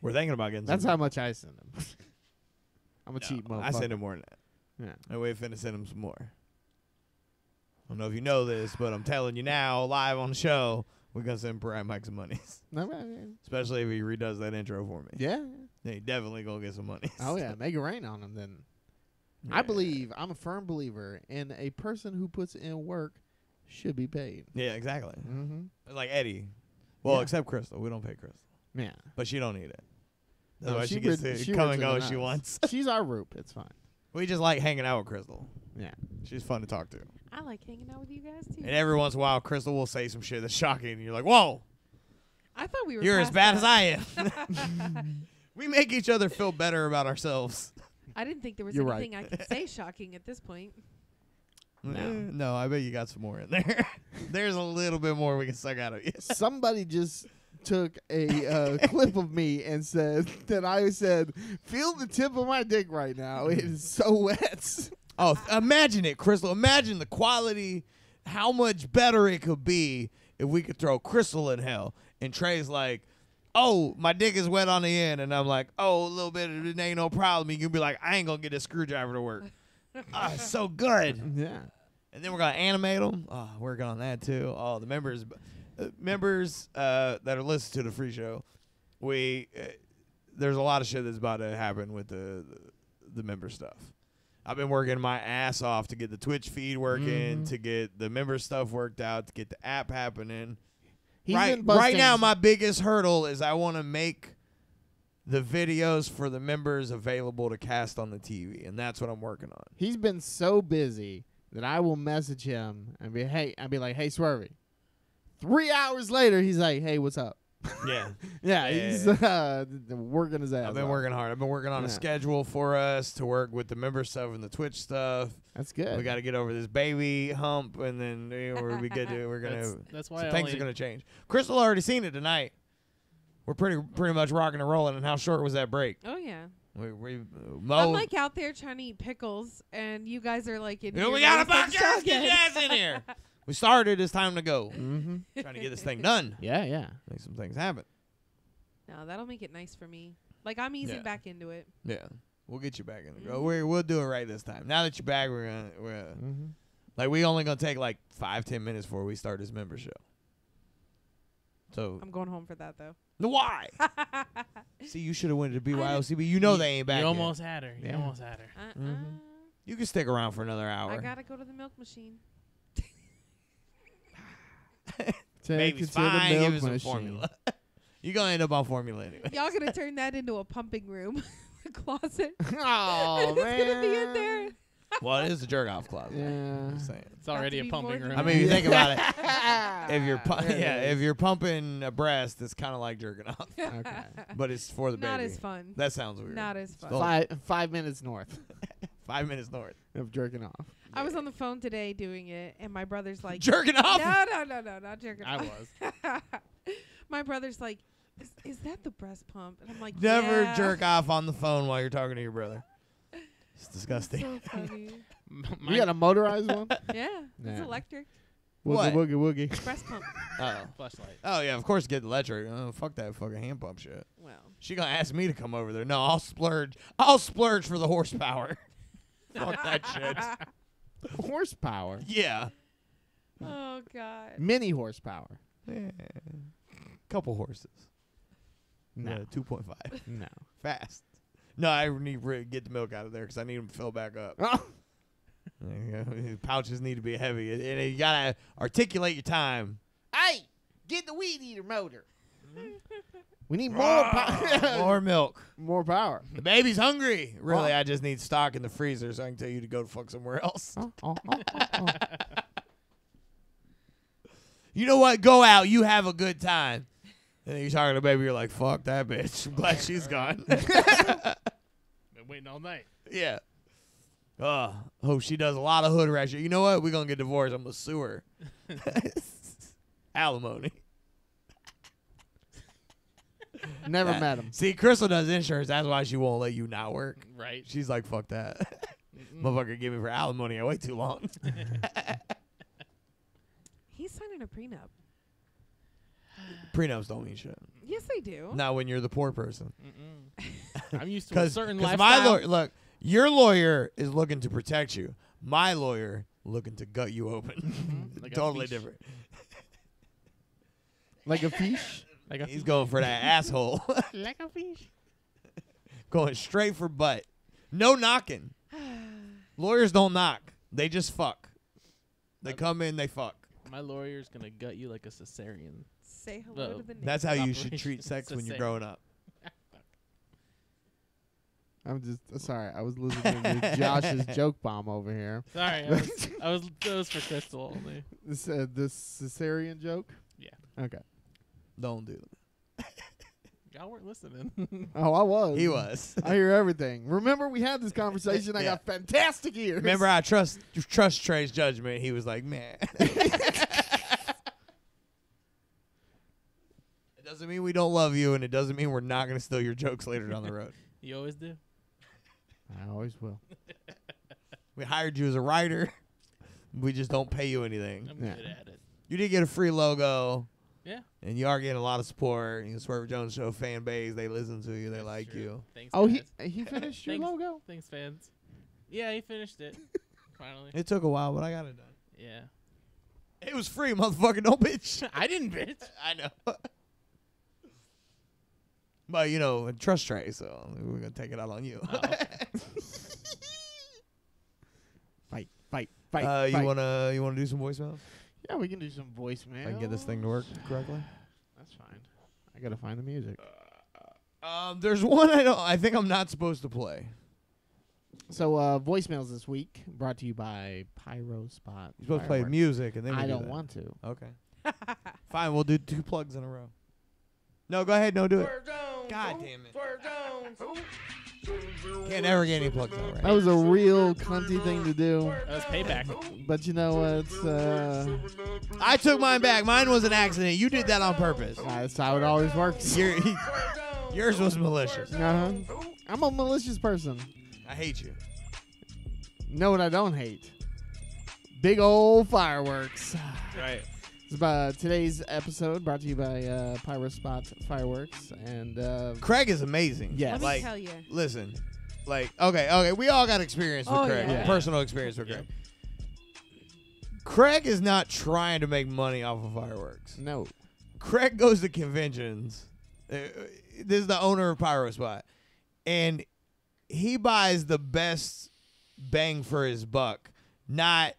Speaker 1: We're thinking about getting.
Speaker 2: That's
Speaker 1: some
Speaker 2: how much I send him. I'm a
Speaker 1: No,
Speaker 2: cheap motherfucker.
Speaker 1: I send him more than that.
Speaker 2: Yeah.
Speaker 1: And we're finna send him some more. I don't know if you know this, but I'm telling you now, live on the show, we're gonna send Pariah Mike some monies.
Speaker 2: No, I mean,
Speaker 1: Especially if he redoes that intro for me.
Speaker 2: yeah.
Speaker 1: Then he definitely gonna get some money.
Speaker 2: Oh yeah, make it rain on him. Then I believe I'm a firm believer in a person who puts in work should be paid.
Speaker 1: Yeah, exactly.
Speaker 2: Mm-hmm.
Speaker 1: Like Eddie. Well,
Speaker 2: Yeah.
Speaker 1: except Krystal. We don't pay Krystal.
Speaker 2: Yeah.
Speaker 1: But she don't need it. That's
Speaker 2: No,
Speaker 1: why
Speaker 2: she
Speaker 1: she gets to
Speaker 2: she
Speaker 1: come and go as she wants.
Speaker 2: She's our roop. It's fine.
Speaker 1: We just like hanging out with Krystal.
Speaker 2: Yeah.
Speaker 1: She's fun to talk to.
Speaker 5: I like hanging out with you guys too.
Speaker 1: And every once in a while, Krystal will say some shit that's shocking, and you're like, "Whoa,
Speaker 5: I thought we were.
Speaker 1: you're as
Speaker 5: past
Speaker 1: bad as. I am." we make each other feel better about ourselves.
Speaker 5: I didn't think there was
Speaker 2: You're right.
Speaker 5: anything I could say shocking at this point.
Speaker 1: No. no, I bet you got some more in there. There's a little bit more we can suck out of you.
Speaker 2: Somebody just took a uh, clip of me and said that I said, "Feel the tip of my dick right now. It is so wet."
Speaker 1: Oh, th- imagine it, Krystal. Imagine the quality, how much better it could be if we could throw Krystal in hell. And Trey's like, "Oh, my dick is wet on the end," and I'm like, "Oh, a little bit. It ain't no problem." You can be like, "I ain't gonna get a screwdriver to work." Ah, it's so good.
Speaker 2: yeah.
Speaker 1: And then we're gonna animate them. Oh, working on that too. Oh, the members, members uh, that are listening to the free show, we uh, there's a lot of shit that's about to happen with the the, the member stuff. I've been working my ass off to get the Twitch feed working, to get the member stuff worked out, to get the app happening.
Speaker 2: He's
Speaker 1: right, right now, my biggest hurdle is I want to make the videos for the members available to cast on the TV, and that's what I'm working on.
Speaker 2: He's been so busy that I will message him and be, "Hey," I'll be like, "Hey, Swervey." Three hours later, he's like, "Hey, what's up?"
Speaker 1: Yeah.
Speaker 2: Yeah,
Speaker 1: Yeah,
Speaker 2: he's
Speaker 1: yeah,
Speaker 2: uh, working his ass.
Speaker 1: I've been
Speaker 2: off.
Speaker 1: working hard. I've been working on a schedule for us to work with the member stuff and the Twitch stuff.
Speaker 2: That's good.
Speaker 1: We got to get over this baby hump, and then you know, we'll be good. To, we're gonna.
Speaker 6: That's, that's why
Speaker 1: some
Speaker 6: I
Speaker 1: things are gonna change. Krystal already seen it tonight. We're pretty pretty much rocking and rolling. And how short was that break?
Speaker 5: Oh yeah.
Speaker 1: We, we uh,
Speaker 5: I'm like out there trying to eat pickles, and you guys are like in.
Speaker 1: You know,
Speaker 5: here
Speaker 1: we got a
Speaker 5: roasting
Speaker 1: podcast. Get your
Speaker 5: shotgun.
Speaker 1: in here. We started. It's time to go.
Speaker 2: mm-hmm.
Speaker 1: Trying to get this thing done.
Speaker 2: Yeah, yeah.
Speaker 1: Make some things happen.
Speaker 5: No, that'll make it nice for me. Like I'm easing
Speaker 1: Yeah.
Speaker 5: back into it.
Speaker 1: Yeah, we'll get you back in the
Speaker 5: Mm-hmm.
Speaker 1: go. We we'll do it right this time. Now that you're back, we're gonna we're gonna,
Speaker 2: Mm-hmm.
Speaker 1: like we only gonna take like five ten minutes before we start this member show. So
Speaker 5: I'm going home for that though.
Speaker 1: the why? See, you should have went to BYOC, but you know they ain't back.
Speaker 6: You
Speaker 1: yet.
Speaker 6: almost had her. You
Speaker 2: Yeah.
Speaker 6: almost had her.
Speaker 5: Uh-uh.
Speaker 1: Mm-hmm. You can stick around for another hour.
Speaker 5: I gotta go to the milk machine.
Speaker 2: Take
Speaker 1: Baby's
Speaker 2: it to the
Speaker 1: fine. Give
Speaker 2: milk
Speaker 1: us some
Speaker 2: machine.
Speaker 1: formula. you gonna end up on formula anyway.
Speaker 5: Y'all gonna turn that into a pumping room, a closet.
Speaker 2: oh
Speaker 5: it's
Speaker 2: man.
Speaker 5: gonna be in there.
Speaker 1: well, it is a jerk off closet.
Speaker 2: Yeah.
Speaker 1: Just saying.
Speaker 6: It's already a
Speaker 5: be
Speaker 6: pumping
Speaker 5: than
Speaker 6: room.
Speaker 1: I mean, if you think about it, if you're pu-
Speaker 2: There it
Speaker 1: yeah, if you're pumping a breast, it's kind of like jerking off,
Speaker 2: Okay.
Speaker 1: but it's for the
Speaker 5: Not
Speaker 1: baby.
Speaker 5: as fun.
Speaker 1: That sounds weird.
Speaker 5: Not as fun.
Speaker 2: Five five minutes north
Speaker 1: Five minutes north.
Speaker 2: of jerking off.
Speaker 5: I was on the phone today doing it, and my brother's like,
Speaker 1: Jerking off.
Speaker 5: No, no, no, no, not jerking
Speaker 6: I
Speaker 5: off.
Speaker 6: was.
Speaker 5: my brother's like, is, is that the breast pump? And I'm like,
Speaker 1: Never
Speaker 5: yeah.
Speaker 1: jerk off on the phone while you're talking to your brother. It's disgusting.
Speaker 5: So funny.
Speaker 6: My,
Speaker 2: You got a motorized one?
Speaker 5: yeah, it's electric
Speaker 1: What?
Speaker 2: Woogie woogie woogie.
Speaker 5: breast pump.
Speaker 1: oh.
Speaker 6: flashlight.
Speaker 1: Oh yeah, of course get electric. Oh fuck that fucking hand pump shit.
Speaker 5: Well,
Speaker 1: She gonna ask me to come over there. No, I'll splurge. I'll splurge for the horsepower. fuck that shit.
Speaker 2: Horsepower.
Speaker 1: Yeah.
Speaker 5: Oh God.
Speaker 2: Mini horsepower.
Speaker 1: Yeah. Couple horses.
Speaker 2: No.
Speaker 1: Yeah, two point five.
Speaker 2: No.
Speaker 1: Fast. No, I need to get the milk out of there because I need them to fill back up.
Speaker 2: Oh.
Speaker 1: There you go. Pouches need to be heavy, and and you gotta articulate your time.
Speaker 2: Hey, get the weed eater motor. We need more power.
Speaker 1: More milk.
Speaker 2: more power.
Speaker 1: The baby's hungry. Really,
Speaker 2: Oh.
Speaker 1: I just need stock in the freezer so I can tell you to go to fuck somewhere else.
Speaker 2: Oh, oh, oh, oh, oh.
Speaker 1: You know what? Go out. You have a good time. And then you're talking to the baby. You're like, fuck that bitch. I'm glad she's gone.
Speaker 6: Been waiting all night.
Speaker 1: yeah. Uh, hope she does a lot of hood rat shit. You know what? We're going to get divorced. I'm going to sue her. Alimony.
Speaker 2: Never
Speaker 1: Yeah.
Speaker 2: met him.
Speaker 1: See, Krystal does insurance. That's why she won't let you not work.
Speaker 6: Right.
Speaker 1: She's like, fuck that. Motherfucker give me for alimony. I wait too long.
Speaker 5: He's signing a prenup.
Speaker 1: Prenups don't mean shit.
Speaker 5: Yes, they do.
Speaker 1: Not when you're the poor person.
Speaker 6: Mm-mm. I'm used to a
Speaker 1: Because
Speaker 6: certain
Speaker 1: my lawyer, look, your lawyer is looking to protect you. My lawyer looking to gut you open. Mm-hmm.
Speaker 6: Like a
Speaker 1: totally
Speaker 6: fish.
Speaker 1: different.
Speaker 2: Like a fish.
Speaker 6: Like a
Speaker 1: He's going for that asshole.
Speaker 6: like a fish.
Speaker 1: going straight for butt. No knocking. Lawyers don't knock. They just fuck. They
Speaker 6: Uh,
Speaker 1: come in, they fuck.
Speaker 6: My lawyer's gonna gut you like a cesarean.
Speaker 5: Say hello
Speaker 6: Whoa.
Speaker 5: to the neighbor.
Speaker 1: That's how you should treat sex when you're growing up.
Speaker 2: I'm just uh, sorry. I was listening to Josh's joke bomb over here.
Speaker 6: Sorry, I was, I was that was for Krystal only.
Speaker 2: This uh, this cesarean joke.
Speaker 6: Yeah.
Speaker 2: Okay.
Speaker 1: Don't do that.
Speaker 6: Y'all weren't listening.
Speaker 2: Oh, I was.
Speaker 1: He was.
Speaker 2: I hear everything. Remember, we had this conversation. I got fantastic ears.
Speaker 1: Remember, I trust trust Trey's judgment. He was like, man. it doesn't mean we don't love you, and it doesn't mean we're not going to steal your jokes later down the road.
Speaker 6: you always do.
Speaker 2: I always will.
Speaker 1: We hired you as a writer. We just don't pay you anything.
Speaker 6: I'm
Speaker 2: Yeah.
Speaker 6: good at it.
Speaker 1: You did get a free logo.
Speaker 6: Yeah.
Speaker 1: And you are getting a lot of support. You know, Swerve Jones Show fan base. They listen to you. They
Speaker 6: That's
Speaker 1: like
Speaker 6: true.
Speaker 1: you.
Speaker 6: Thanks.
Speaker 2: Oh, he
Speaker 6: guys.
Speaker 2: he finished your
Speaker 6: Thanks.
Speaker 2: logo.
Speaker 6: Thanks, fans. Yeah, he finished it. Finally.
Speaker 1: It took a while, but I got it done.
Speaker 6: Yeah.
Speaker 1: It was free, motherfucker. Don't bitch.
Speaker 6: I didn't bitch.
Speaker 1: I know. but you know, trust Trey, so we're gonna take it out on you.
Speaker 6: Oh.
Speaker 2: Fight, fight, fight.
Speaker 1: uh, you
Speaker 2: fight.
Speaker 1: wanna you wanna do some voicemails?
Speaker 2: Yeah, we can do some voicemail.
Speaker 1: I can get this thing to work correctly.
Speaker 2: That's fine. I gotta find the music.
Speaker 1: Um, there's one I don't. I think I'm not supposed to play.
Speaker 2: So uh, voicemails this week brought to you by Pyro Spot.
Speaker 1: You're supposed to play music, and then we
Speaker 2: I
Speaker 1: do
Speaker 2: don't
Speaker 1: that.
Speaker 2: want to.
Speaker 1: Okay, fine. We'll do two plugs in a row. No, go ahead. No, do it. God damn it! Can't ever get any plugs out
Speaker 2: That was a real cunty thing to do.
Speaker 6: That was payback.
Speaker 2: But you know what? Uh,
Speaker 1: I took mine back. Mine was an accident. You did that on purpose.
Speaker 2: that's how it always works.
Speaker 1: Your, yours was malicious.
Speaker 2: Uh-huh. I'm a malicious person.
Speaker 1: I hate you.
Speaker 2: Know what I don't hate? Big old fireworks.
Speaker 6: Right.
Speaker 2: It's about today's episode brought to you by uh, Pyro Spot Fireworks and uh,
Speaker 1: Craig is amazing.
Speaker 2: Yes.
Speaker 5: Let me
Speaker 1: Like,
Speaker 5: tell you.
Speaker 1: listen, like, okay, okay, we all got experience with
Speaker 5: Oh,
Speaker 1: Craig,
Speaker 5: yeah.
Speaker 1: personal experience with
Speaker 6: Yeah.
Speaker 1: Craig. Craig is not trying to make money off of fireworks.
Speaker 2: no.
Speaker 1: Craig goes to conventions. Uh, this is the owner of Pyro Spot, and he buys the best bang for his buck. Not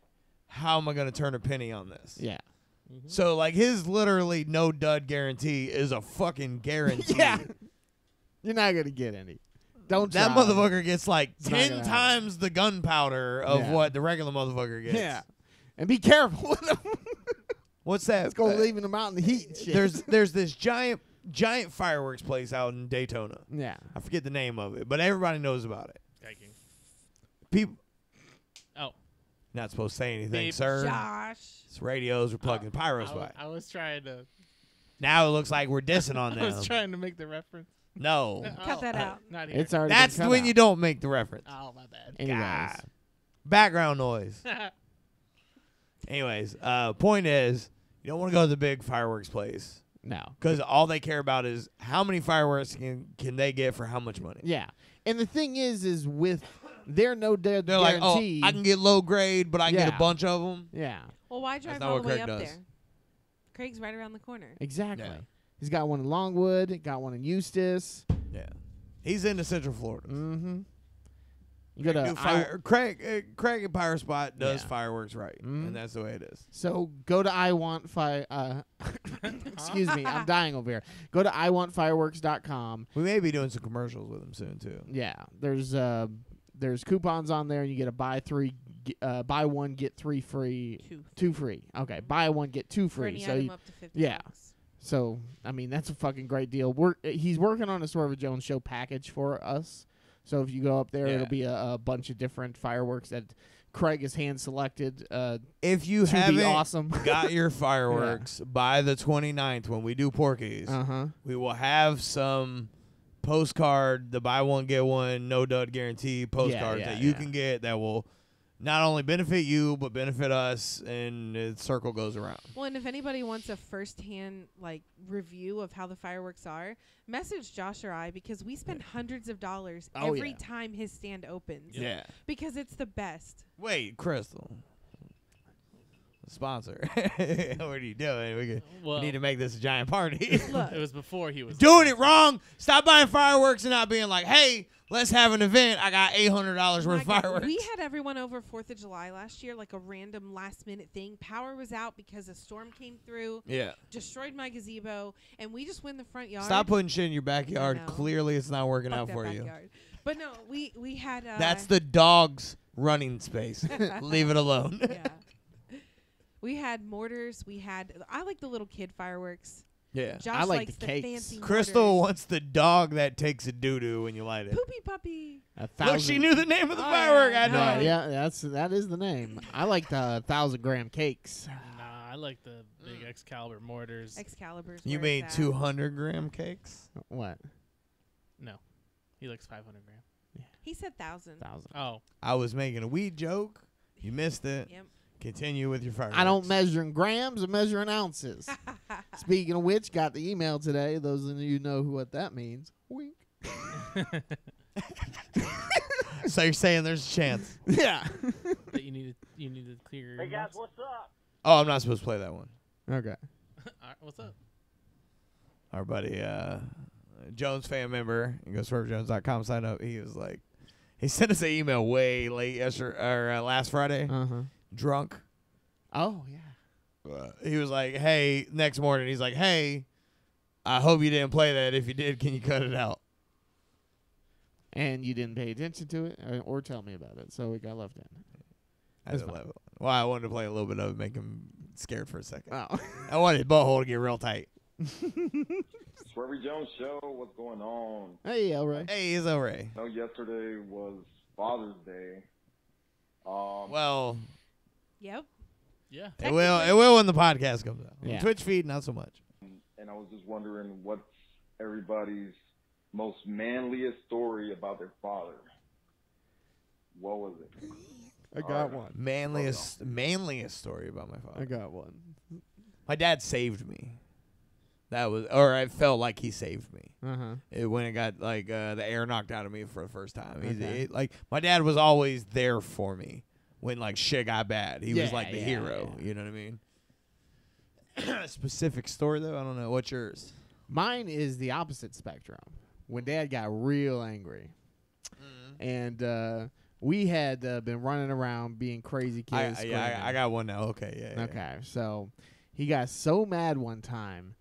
Speaker 1: how am I going to turn a penny on this?
Speaker 2: Yeah.
Speaker 1: So like his literally no dud guarantee is a fucking guarantee.
Speaker 2: Yeah. You're not gonna get any. Don't
Speaker 1: That
Speaker 2: try.
Speaker 1: motherfucker gets like
Speaker 2: It's
Speaker 1: ten
Speaker 2: gonna
Speaker 1: times the gunpowder of
Speaker 2: Yeah.
Speaker 1: what the regular motherfucker gets.
Speaker 2: Yeah. And be careful with them.
Speaker 1: What's that?
Speaker 2: It's gonna
Speaker 1: Uh,
Speaker 2: leaving them out in the heat. and Shit.
Speaker 1: There's there's this giant giant fireworks place out in Daytona.
Speaker 2: yeah.
Speaker 1: I forget the name of it, but everybody knows about it.
Speaker 6: Hiking.
Speaker 1: People
Speaker 6: Oh.
Speaker 1: not supposed to say anything,
Speaker 6: Beep.
Speaker 1: sir.
Speaker 5: Josh.
Speaker 1: It's radios. We're plugging Pyro
Speaker 6: I, wa-
Speaker 1: Spot.
Speaker 6: I was trying to.
Speaker 1: Now it looks like we're dissing on them.
Speaker 6: I was trying to make the reference.
Speaker 1: No,
Speaker 5: Cut that
Speaker 6: Oh,
Speaker 5: out.
Speaker 6: Not here.
Speaker 2: It's already.
Speaker 1: that's
Speaker 2: been cut
Speaker 1: when
Speaker 2: out.
Speaker 1: you don't make the reference.
Speaker 6: oh my bad.
Speaker 2: Anyways.
Speaker 1: God. Background noise. Anyways, uh, point is, you don't want to go to the big fireworks place
Speaker 2: No.
Speaker 1: because all they care about is how many fireworks can can they get for how much money.
Speaker 2: Yeah. And the thing is, is with They're no dead
Speaker 1: They're like, oh. I can get low grade, but I can get a bunch of them.
Speaker 2: yeah,
Speaker 5: Well, why drive all
Speaker 1: what
Speaker 5: the way
Speaker 1: Craig
Speaker 5: up
Speaker 1: does.
Speaker 5: there? Craig's right around the corner.
Speaker 2: exactly.
Speaker 1: Yeah.
Speaker 2: He's got one in Longwood. Got one in Eustis.
Speaker 1: Yeah, he's into Central Florida.
Speaker 2: Mm-hmm. You got to
Speaker 1: Do
Speaker 2: I-
Speaker 1: fire, Craig, uh, Craig at Pyro Spot does
Speaker 2: Yeah.
Speaker 1: fireworks right,
Speaker 2: Mhm.
Speaker 1: and that's the way it is.
Speaker 2: So go to I want fire. Uh, excuse me, I'm dying over here. Go to iwantfireworks.com.
Speaker 1: We may be doing some commercials with him soon too.
Speaker 2: Yeah, there's uh there's coupons on there. and You get a buy three, ge- uh, buy one get three free,
Speaker 5: Two.
Speaker 2: two free. Okay, buy one get two
Speaker 5: For
Speaker 2: free.
Speaker 5: any
Speaker 2: So
Speaker 5: item
Speaker 2: you,
Speaker 5: up to 50
Speaker 2: yeah.
Speaker 5: bucks.
Speaker 2: so I mean that's a fucking great deal. We're he's working on a Swerve of Jones show package for us. So if you go up there,
Speaker 1: Yeah.
Speaker 2: it'll be a, a bunch of different fireworks that Craig has hand selected uh,
Speaker 1: If you
Speaker 2: to be
Speaker 1: haven't
Speaker 2: awesome.
Speaker 1: got your fireworks by the 29th when we do Porky's,
Speaker 2: uh huh.
Speaker 1: we will have some postcard, the buy one get one, no dud guarantee postcards
Speaker 2: yeah,
Speaker 1: that you
Speaker 2: yeah.
Speaker 1: can get that will not only benefit you but benefit us, and the circle goes around.
Speaker 5: Well, and if anybody wants a first-hand like review of how the fireworks are, message Josh or I because we spend hundreds of dollars
Speaker 2: Oh,
Speaker 5: every
Speaker 2: yeah.
Speaker 5: time his stand opens.
Speaker 1: Yeah.
Speaker 5: Because it's the best.
Speaker 1: Wait, Krystal. Sponsor. what are you doing? We, could,
Speaker 6: Well,
Speaker 1: we need to make this a giant party.
Speaker 5: Look,
Speaker 6: it was before he was
Speaker 1: Doing it wrong. Stop buying fireworks and not being like, hey, let's have an event. I got eight hundred dollars worth of
Speaker 5: God,
Speaker 1: fireworks.
Speaker 5: We had everyone over Fourth of July last year, like a random last-minute thing. Power was out because a storm came through,
Speaker 1: yeah.
Speaker 5: destroyed my gazebo, and we just went in the front yard.
Speaker 1: Stop putting shit in your backyard. Clearly, it's not working
Speaker 5: Fuck
Speaker 1: out
Speaker 5: that
Speaker 1: for you.
Speaker 5: But no, we we had. Uh,
Speaker 1: That's the dog's running space. Leave it alone.
Speaker 5: yeah. We had mortars. We had. I like the little kid fireworks.
Speaker 1: yeah.
Speaker 5: Josh
Speaker 2: I like
Speaker 5: likes
Speaker 2: the
Speaker 5: the,
Speaker 2: cakes.
Speaker 5: fancy.
Speaker 1: Krystal
Speaker 5: mortars.
Speaker 1: wants the dog that takes a doo doo when you light it.
Speaker 5: Poopy puppy.
Speaker 2: A
Speaker 1: Look, she knew the name of the
Speaker 5: Oh,
Speaker 1: firework.
Speaker 5: yeah,
Speaker 1: I know.
Speaker 2: Yeah, yeah, that's that is the name. I like the thousand gram cakes.
Speaker 6: Nah, I like the big mm. Excalibur mortars.
Speaker 5: Excalibur's.
Speaker 1: You
Speaker 5: where
Speaker 1: mean
Speaker 5: at.
Speaker 1: 200 gram cakes?
Speaker 2: What
Speaker 6: no, he likes 500 gram.
Speaker 5: He said thousand.
Speaker 2: thousand?
Speaker 6: Oh,
Speaker 1: I was making a weed joke. You missed it.
Speaker 5: Yep.
Speaker 1: Continue with your fireworks.
Speaker 2: I don't measure in grams. I measure in ounces. Speaking of which, got the email today. Those of you know who what that means. Wink.
Speaker 1: So you're saying there's a chance?
Speaker 2: Yeah.
Speaker 6: that you need to you need to clear. Your inbox?
Speaker 3: what's up?
Speaker 1: Oh, I'm not supposed to play that one.
Speaker 2: okay.
Speaker 6: All right, what's up?
Speaker 1: Our buddy uh, Jones fan member, you go to swerveyjones.com, sign up. He was like, he sent us an email way late yesterday or uh, last Friday,
Speaker 2: Uh huh.
Speaker 1: Drunk.
Speaker 2: Oh yeah.
Speaker 1: Uh, he was like, hey, next morning, he's like, hey, I hope you didn't play that. If you did, can you cut it out?
Speaker 2: And you didn't pay attention to it, or, or tell me about it, so it got left in.
Speaker 1: I
Speaker 2: That's
Speaker 1: didn't love it. Well, I wanted to play a little bit of it, make him scared for a second.
Speaker 2: Oh.
Speaker 1: I wanted his butthole to get real tight.
Speaker 8: Swervey Jones show, what's going on?
Speaker 2: hey, El Ray.
Speaker 1: Hey, it's all right.
Speaker 8: I know yesterday was Father's Day. Um,
Speaker 1: Well,
Speaker 5: Yep.
Speaker 6: Yeah.
Speaker 1: it will. It will when the podcast comes out.
Speaker 2: Yeah.
Speaker 1: Twitch feed, not so much.
Speaker 8: and I was just wondering what's everybody's most manliest story about their father. What was it?
Speaker 2: I got
Speaker 8: Alright.
Speaker 2: one.
Speaker 1: Manliest, manliest story about my father.
Speaker 2: I got one.
Speaker 1: My dad saved me. That was, or I felt like he saved me.
Speaker 2: Uh huh.
Speaker 1: It, when it got like uh, the air knocked out of me for the first time. He's
Speaker 2: Okay.
Speaker 1: it- like my dad was always there for me when like shit got bad. He was like the
Speaker 2: yeah,
Speaker 1: hero.
Speaker 2: yeah.
Speaker 1: You know what I mean? Specific story though, I don't know. What's yours?
Speaker 2: Mine is the opposite spectrum. When Dad got real angry, and uh, we had uh, been running around being crazy kids.
Speaker 1: I, yeah. I, I got one now. Okay, yeah. yeah,
Speaker 2: Okay, so he got so mad one time.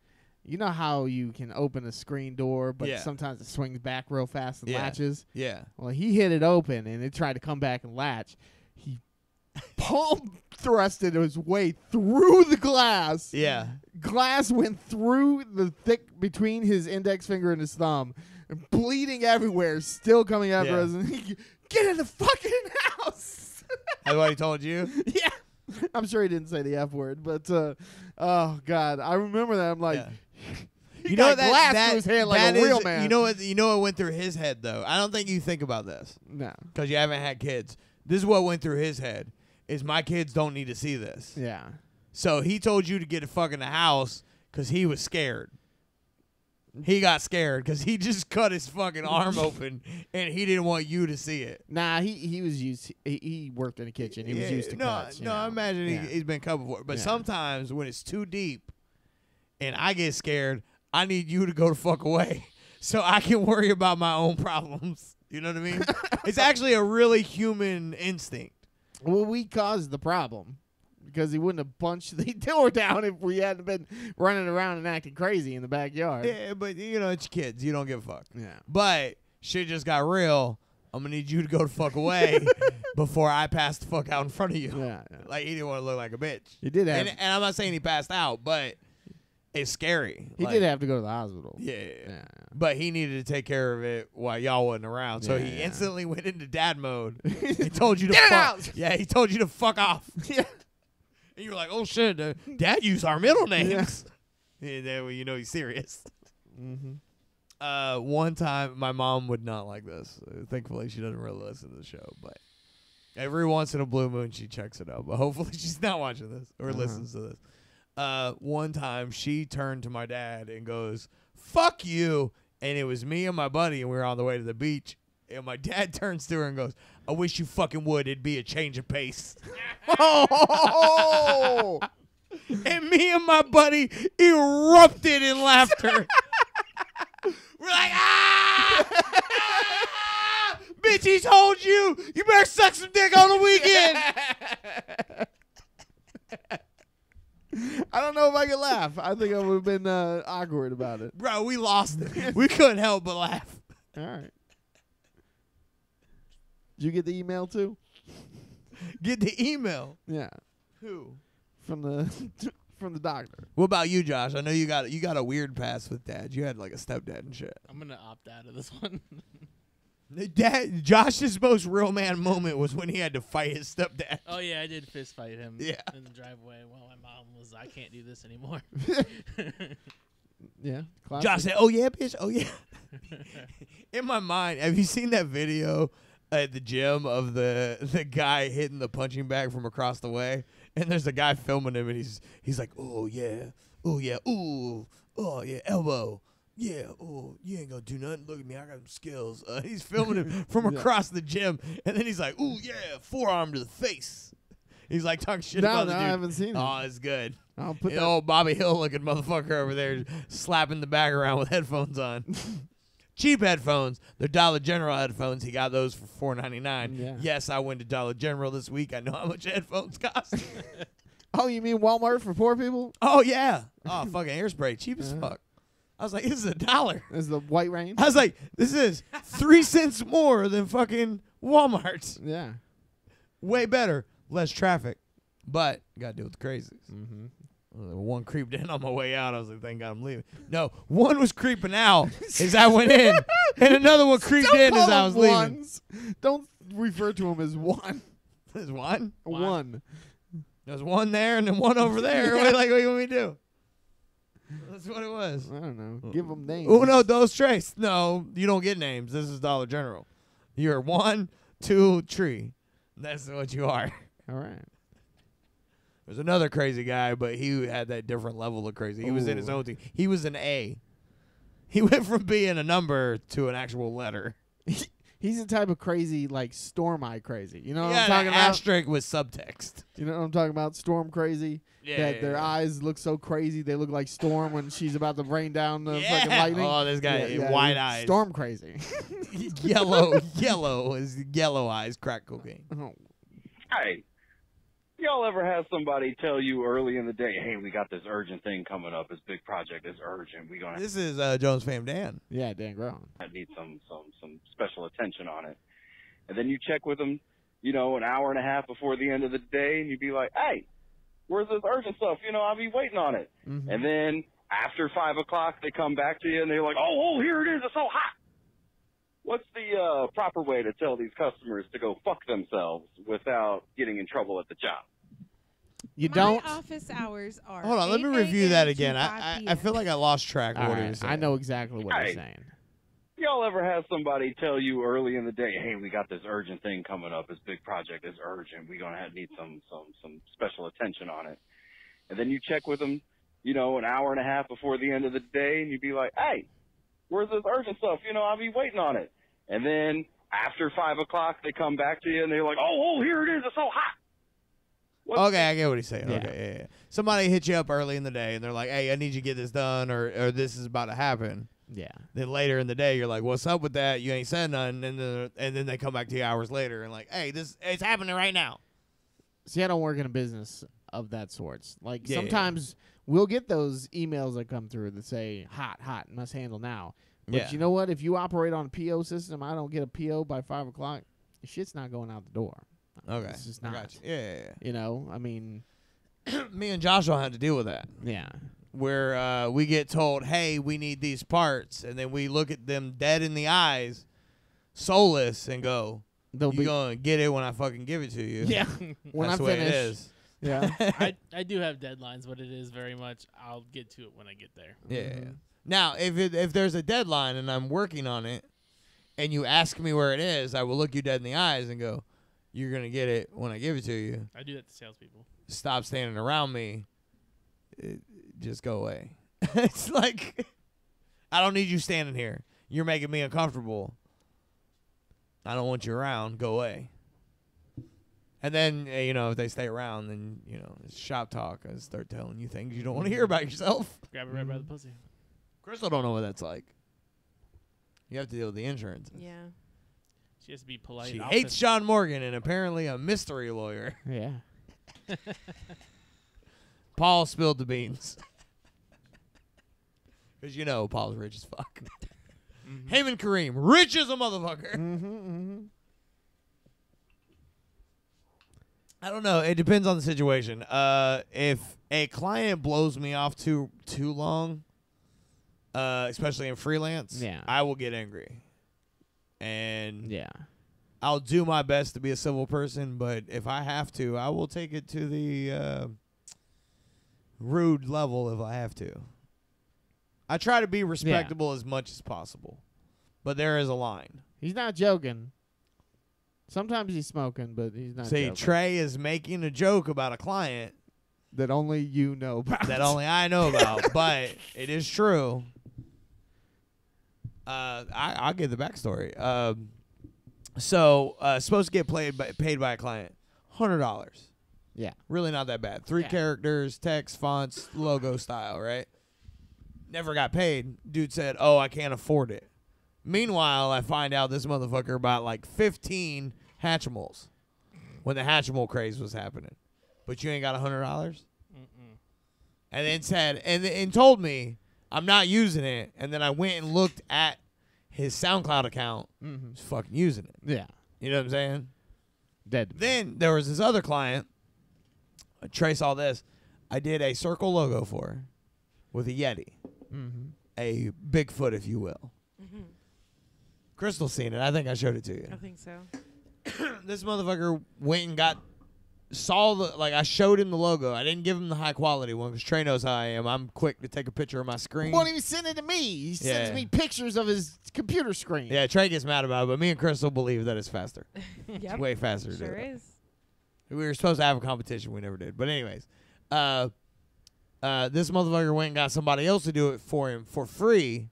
Speaker 2: You know how you can open a screen door, but
Speaker 1: Yeah.
Speaker 2: sometimes it swings back real fast and
Speaker 1: Yeah.
Speaker 2: latches.
Speaker 1: Yeah.
Speaker 2: Well, he hit it open and it tried to come back and latch. Palm thrusted his way through the glass.
Speaker 1: Yeah.
Speaker 2: Glass went through the thick between his index finger and his thumb, and bleeding everywhere, still coming after
Speaker 1: Yeah.
Speaker 2: us. And he, get in the fucking house.
Speaker 1: That's what he told you.
Speaker 2: yeah. I'm sure he didn't say the F word, but uh, oh god, I remember that. I'm like,
Speaker 1: Yeah. You know that
Speaker 2: glass
Speaker 1: that,
Speaker 2: through his hand like
Speaker 1: that
Speaker 2: a real
Speaker 1: is-
Speaker 2: man.
Speaker 1: You know what? You know what went through his head though. I don't think you think about this
Speaker 2: No.
Speaker 1: because you haven't had kids. This is what went through his head: is my kids don't need to see this.
Speaker 2: Yeah.
Speaker 1: So he told you to get a fuck in the house because he was scared. He got scared because he just cut his fucking arm open and he didn't want you to see it.
Speaker 2: Nah, he he was used. He, he worked in the kitchen. He was used to
Speaker 1: no,
Speaker 2: cuts.
Speaker 1: no. I imagine
Speaker 2: Yeah.
Speaker 1: he, he's been cut before, but
Speaker 2: Yeah.
Speaker 1: sometimes when it's too deep, and I get scared, I need you to go the fuck away so I can worry about my own problems. You know what I mean? it's actually a really human instinct.
Speaker 2: Well, we caused the problem because he wouldn't have punched the door down if we hadn't been running around and acting crazy in the backyard.
Speaker 1: Yeah, but you know it's kids. You don't give a fuck.
Speaker 2: Yeah.
Speaker 1: But shit just got real. I'm gonna need you to go the fuck away before I pass the fuck out in front of you.
Speaker 2: Yeah, yeah.
Speaker 1: Like he didn't want to look like a bitch.
Speaker 2: He did have.
Speaker 1: And, and I'm not saying he passed out, but it's scary.
Speaker 2: he
Speaker 1: Like,
Speaker 2: did have to go to the hospital.
Speaker 1: Yeah, yeah. But he needed to take care of it while y'all wasn't around. So
Speaker 2: Yeah,
Speaker 1: he
Speaker 2: yeah.
Speaker 1: instantly went into dad mode. he told you to
Speaker 2: Get
Speaker 1: fuck.
Speaker 2: out!
Speaker 1: Yeah, he told you to fuck off.
Speaker 2: Yeah.
Speaker 1: And you were like, "Oh shit, uh, dad used our middle names." Yeah, then you know he's serious.
Speaker 2: Mm-hmm.
Speaker 1: Uh, one time, my mom would not like this. Uh, thankfully, she doesn't really listen to the show, but every once in a blue moon, she checks it out. But hopefully, she's not watching this or
Speaker 2: Uh-huh.
Speaker 1: listens to this. Uh, one time, she turned to my dad and goes, "Fuck you!" And it was me and my buddy, and we were on the way to the beach. And my dad turns to her and goes, "I wish you fucking would. It'd be a change of pace."
Speaker 2: Oh!
Speaker 1: and me and my buddy erupted in laughter. We're like, ah! ah! Bitch, he told you. You better suck some dick on the weekend.
Speaker 2: I don't know if I could laugh. I think I would have been uh, awkward about it.
Speaker 1: Bro, we lost it. We couldn't help but laugh.
Speaker 2: All right. Did you get the email too?
Speaker 1: Get the email.
Speaker 2: Yeah,
Speaker 1: Who?
Speaker 2: from the from the doctor.
Speaker 1: What about you, Josh? I know you got you got a weird past with dad. You had like a stepdad and shit.
Speaker 6: I'm gonna opt out of this one.
Speaker 1: Dad, Josh's most real man moment was when he had to fight his stepdad.
Speaker 6: oh yeah, I did fist fight him
Speaker 1: Yeah.
Speaker 6: in the driveway while my mom was. I can't do this anymore.
Speaker 2: Yeah, classic.
Speaker 1: Josh said, "Oh yeah, bitch. Oh yeah." In my mind, have you seen that video at the gym of the the guy hitting the punching bag from across the way? And there's a guy filming him, and he's he's like, "Oh yeah, oh yeah, ooh, oh yeah, elbow." Yeah, oh, you ain't gonna do nothing. Look at me, I got some skills. Uh, he's filming him from
Speaker 2: Yeah.
Speaker 1: across the gym, and then he's like, "Ooh, yeah, forearm to the face." He's like talking shit
Speaker 2: No,
Speaker 1: about
Speaker 2: no,
Speaker 1: the
Speaker 2: I haven't seen it.
Speaker 1: Oh, it's good.
Speaker 2: I'll put that.
Speaker 1: old Bobby Hill looking motherfucker over there slapping the bag around with headphones on. Cheap headphones. They're Dollar General headphones. He got those for four ninety nine.
Speaker 2: Yeah.
Speaker 1: Yes, I went to Dollar General this week. I know how much headphones cost.
Speaker 2: Oh, you mean Walmart for poor people?
Speaker 1: oh yeah. Oh fucking hairspray, cheap as
Speaker 2: Uh-huh.
Speaker 1: fuck. I was like, this is a dollar.
Speaker 2: This is the white rain.
Speaker 1: I was like, this is three cents more than fucking Walmart's.
Speaker 2: Yeah.
Speaker 1: Way better, less traffic, but got to deal with the crazies.
Speaker 2: Mm-hmm.
Speaker 1: One creeped in on my way out. I was like, thank God I'm leaving. No, one was creeping out as I went in, and another one creeped in as I was leaving.
Speaker 2: ones. Don't refer to him as one.
Speaker 1: There's one.
Speaker 2: One.
Speaker 1: There's one there and then one over there. What, like, what do you want me to do? That's what it was.
Speaker 2: I don't know. Give them names.
Speaker 1: Uno, dos, tres. No, you don't get names. This is Dollar General. You're one, two, three. That's what you are.
Speaker 2: All right.
Speaker 1: There's another crazy guy, but he had that different level of crazy. He was in his
Speaker 2: Ooh.
Speaker 1: own thing. He was an A. He went from being a number to an actual letter.
Speaker 2: He's the type of crazy like storm eye crazy. You know what
Speaker 1: yeah,
Speaker 2: I'm talking about?
Speaker 1: asterisk with subtext.
Speaker 2: You know what I'm talking about? Storm crazy.
Speaker 1: Yeah,
Speaker 2: that
Speaker 1: yeah,
Speaker 2: their
Speaker 1: yeah.
Speaker 2: eyes look so crazy. They look like Storm when she's about to rain down the
Speaker 1: Yeah.
Speaker 2: fucking lightning.
Speaker 1: Oh, this guy,
Speaker 2: Yeah, yeah,
Speaker 1: wide
Speaker 2: he's
Speaker 1: eyes.
Speaker 2: Storm crazy.
Speaker 1: yellow, yellow is yellow eyes, crack cocaine.
Speaker 2: oh,
Speaker 9: Hey, y'all ever have somebody tell you early in the day, "Hey, we got this urgent thing coming up. This big project is urgent. We gonna
Speaker 1: This is uh, Jones fam Dan.
Speaker 2: yeah, Dan Grown.
Speaker 9: I need some some some special attention on it." And then you check with them, you know, an hour and a half before the end of the day, and you'd be like, "Hey, where's this urgent stuff? You know, I'll be waiting on it."
Speaker 2: Mhm.
Speaker 9: And then after five o'clock, they come back to you and they're like, "Oh, oh, here it is. It's so hot." What's the uh, proper way to tell these customers to go fuck themselves without getting in trouble at the job?
Speaker 2: You
Speaker 5: My
Speaker 2: don't.
Speaker 5: office hours are.
Speaker 1: Hold on, let me review that again. I, I I feel like I lost track of
Speaker 2: All
Speaker 1: what he
Speaker 2: right,
Speaker 1: was saying.
Speaker 2: I know exactly what
Speaker 9: Hey.
Speaker 2: you're saying.
Speaker 9: Y'all ever have somebody tell you early in the day, "Hey, we got this urgent thing coming up. This big project is urgent. We're gonna have, need some some some special attention on it." And then you check with them, you know, an hour and a half before the end of the day, and you'd be like, "Hey, Where's this urgent stuff? You know, I'll be waiting on it. And then after five o'clock, they come back to you and they're like, oh, oh, here it is. It's so hot. What's
Speaker 1: Okay, I get what he's saying.
Speaker 2: Yeah.
Speaker 1: Okay, yeah, yeah. Somebody hit you up early in the day and they're like, "Hey, I need you to get this done, or or this is about to happen."
Speaker 2: Yeah.
Speaker 1: Then later in the day, you're like, "What's up with that? You ain't said nothing." And then and then they come back to you hours later and like, "Hey, this it's happening right now."
Speaker 2: See, I don't work in a business of that sorts. Like
Speaker 1: Yeah, yeah, yeah.
Speaker 2: sometimes we'll get those emails that come through that say hot, hot, must handle now. But
Speaker 1: Yeah.
Speaker 2: you know what? If you operate on a PO system, I don't get a PO by five o'clock. Shit's not going out the door.
Speaker 1: Okay,
Speaker 2: It's just
Speaker 1: I
Speaker 2: not.
Speaker 1: got you. Yeah, yeah,
Speaker 2: You know, I mean.
Speaker 1: Me and Joshua had to deal with that.
Speaker 2: yeah.
Speaker 1: where uh, we get told, "Hey, we need these parts," and then we look at them dead in the eyes, soulless, and go,
Speaker 2: They'll
Speaker 1: "You
Speaker 2: be
Speaker 1: gonna get it when I fucking give it to you?"
Speaker 2: yeah. when
Speaker 1: That's
Speaker 2: I
Speaker 1: the way
Speaker 2: finish,
Speaker 1: it is.
Speaker 2: yeah.
Speaker 6: I, I do have deadlines, but it is very much I'll get to it when I get there.
Speaker 1: Yeah. Now, if it, if there's a deadline and I'm working on it, and you ask me where it is, I will look you dead in the eyes and go, "You're gonna get it when I give it to you.
Speaker 6: I do that to salespeople.
Speaker 1: Stop standing around me. It- just go away." it's like I don't need you standing here. You're making me uncomfortable. I don't want you around. Go away. And then uh, you know if they stay around, then you know it's shop talk. I start telling you things you don't want to hear about yourself.
Speaker 6: Grab it right by the pussy.
Speaker 1: Krystal don't know what that's like. You have to deal with the insurance.
Speaker 5: Yeah.
Speaker 6: She has to be polite.
Speaker 1: She hates
Speaker 6: fit-
Speaker 1: John Morgan and apparently a mystery lawyer.
Speaker 2: Yeah.
Speaker 1: Paul spilled the beans. Because you know Paul's rich as fuck. Him and Kareem, rich as a motherfucker.
Speaker 2: Mm-hmm, mm-hmm.
Speaker 1: I don't know. It depends on the situation. Uh, if a client blows me off too too long, uh, especially in freelance,
Speaker 2: Yeah.
Speaker 1: I will get angry, and
Speaker 2: Yeah.
Speaker 1: I'll do my best to be a civil person. But if I have to, I will take it to the uh, rude level if I have to. I try to be respectable as much as possible, but there is a line.
Speaker 2: He's not joking. Sometimes he's smoking, but he's not.
Speaker 1: See,
Speaker 2: joking.
Speaker 1: Trey is making a joke about a client
Speaker 2: that only you know about.
Speaker 1: that only I know about, but it is true. Uh, I, I'll give the backstory. Um, so uh, supposed to get played by, paid by a client, hundred dollars.
Speaker 2: Yeah.
Speaker 1: Really not that bad. Three
Speaker 2: Yeah.
Speaker 1: characters, text, fonts, logo style, right? Never got paid. Dude said, "Oh, I can't afford it." Meanwhile, I find out this motherfucker bought like 15 Hatchimals when the Hatchimal craze was happening. But you ain't got a hundred dollars. And then said and and told me I'm not using it. And then I went and looked at his SoundCloud account.
Speaker 2: Mhm.
Speaker 1: He's fucking using it.
Speaker 2: Yeah.
Speaker 1: You know what I'm saying?
Speaker 2: Dead.
Speaker 1: Then there was this other client. I trace all this. I did a circle logo for her with a Yeti,
Speaker 2: Mm-hmm.
Speaker 1: a Bigfoot, if you will. Krystal seen it. I think I showed it to you.
Speaker 5: I think so.
Speaker 1: this motherfucker went and got saw the like I showed him the logo. I didn't give him the high quality one because Trey knows how I am. I'm quick to take a picture of my screen.
Speaker 2: Won't even send it to me. He sends
Speaker 1: Yeah.
Speaker 2: me pictures of his computer screen.
Speaker 1: Yeah, Trey gets mad about it, but me and Krystal believe that it's faster.
Speaker 5: Yep.
Speaker 1: It's way faster to do
Speaker 5: Sure
Speaker 1: it.
Speaker 5: is.
Speaker 1: We were supposed to have a competition, we never did. But anyways, uh, uh, this motherfucker went and got somebody else to do it for him for free,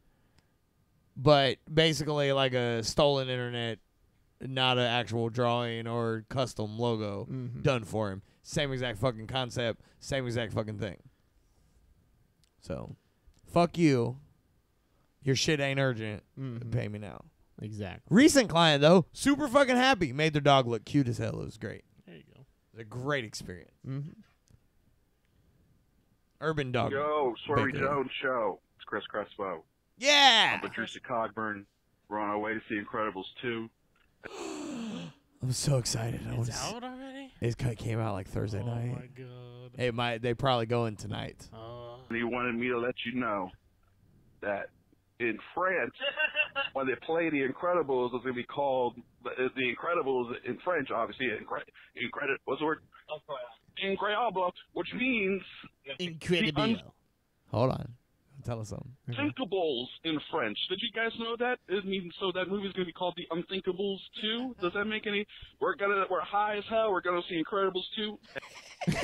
Speaker 1: but basically like a stolen internet, not an actual drawing or custom logo
Speaker 2: Mhm.
Speaker 1: done for him. Same exact fucking concept, same exact fucking thing. So, fuck you. Your shit ain't urgent.
Speaker 2: Mhm.
Speaker 1: Pay me now.
Speaker 2: Exactly.
Speaker 1: Recent client though, super fucking happy. Made their dog look cute as hell. It was great.
Speaker 6: There you go.
Speaker 1: It was a great experience.
Speaker 2: Mm-hmm.
Speaker 1: Urban dog.
Speaker 9: Yo, Swervey
Speaker 1: Baker.
Speaker 9: Jones Show. It's Chris Crespo.
Speaker 1: Yeah.
Speaker 9: I'm Patricia Cogburn. We're on our way to see Incredibles 2.
Speaker 1: I'm so excited. I
Speaker 6: It's
Speaker 1: wanna see-
Speaker 6: out already.
Speaker 1: It ca- came out like Thursday night.
Speaker 6: Oh my god.
Speaker 1: It might. They probably going tonight.
Speaker 6: Uh,
Speaker 9: And he wanted me to let you know that in France, when they play The Incredibles, it's going to be called uh, The Incredibles in French, obviously. Incre- incredi- what's the word? Incroyable, which means
Speaker 2: Incredible.
Speaker 1: Hold on. Tell us something.
Speaker 9: Unthinkables in French. Did you guys know that? It means so that movie's gonna be called The Unthinkables 2. Does that make any? We're gonna we're high as hell. We're gonna see Incredibles 2.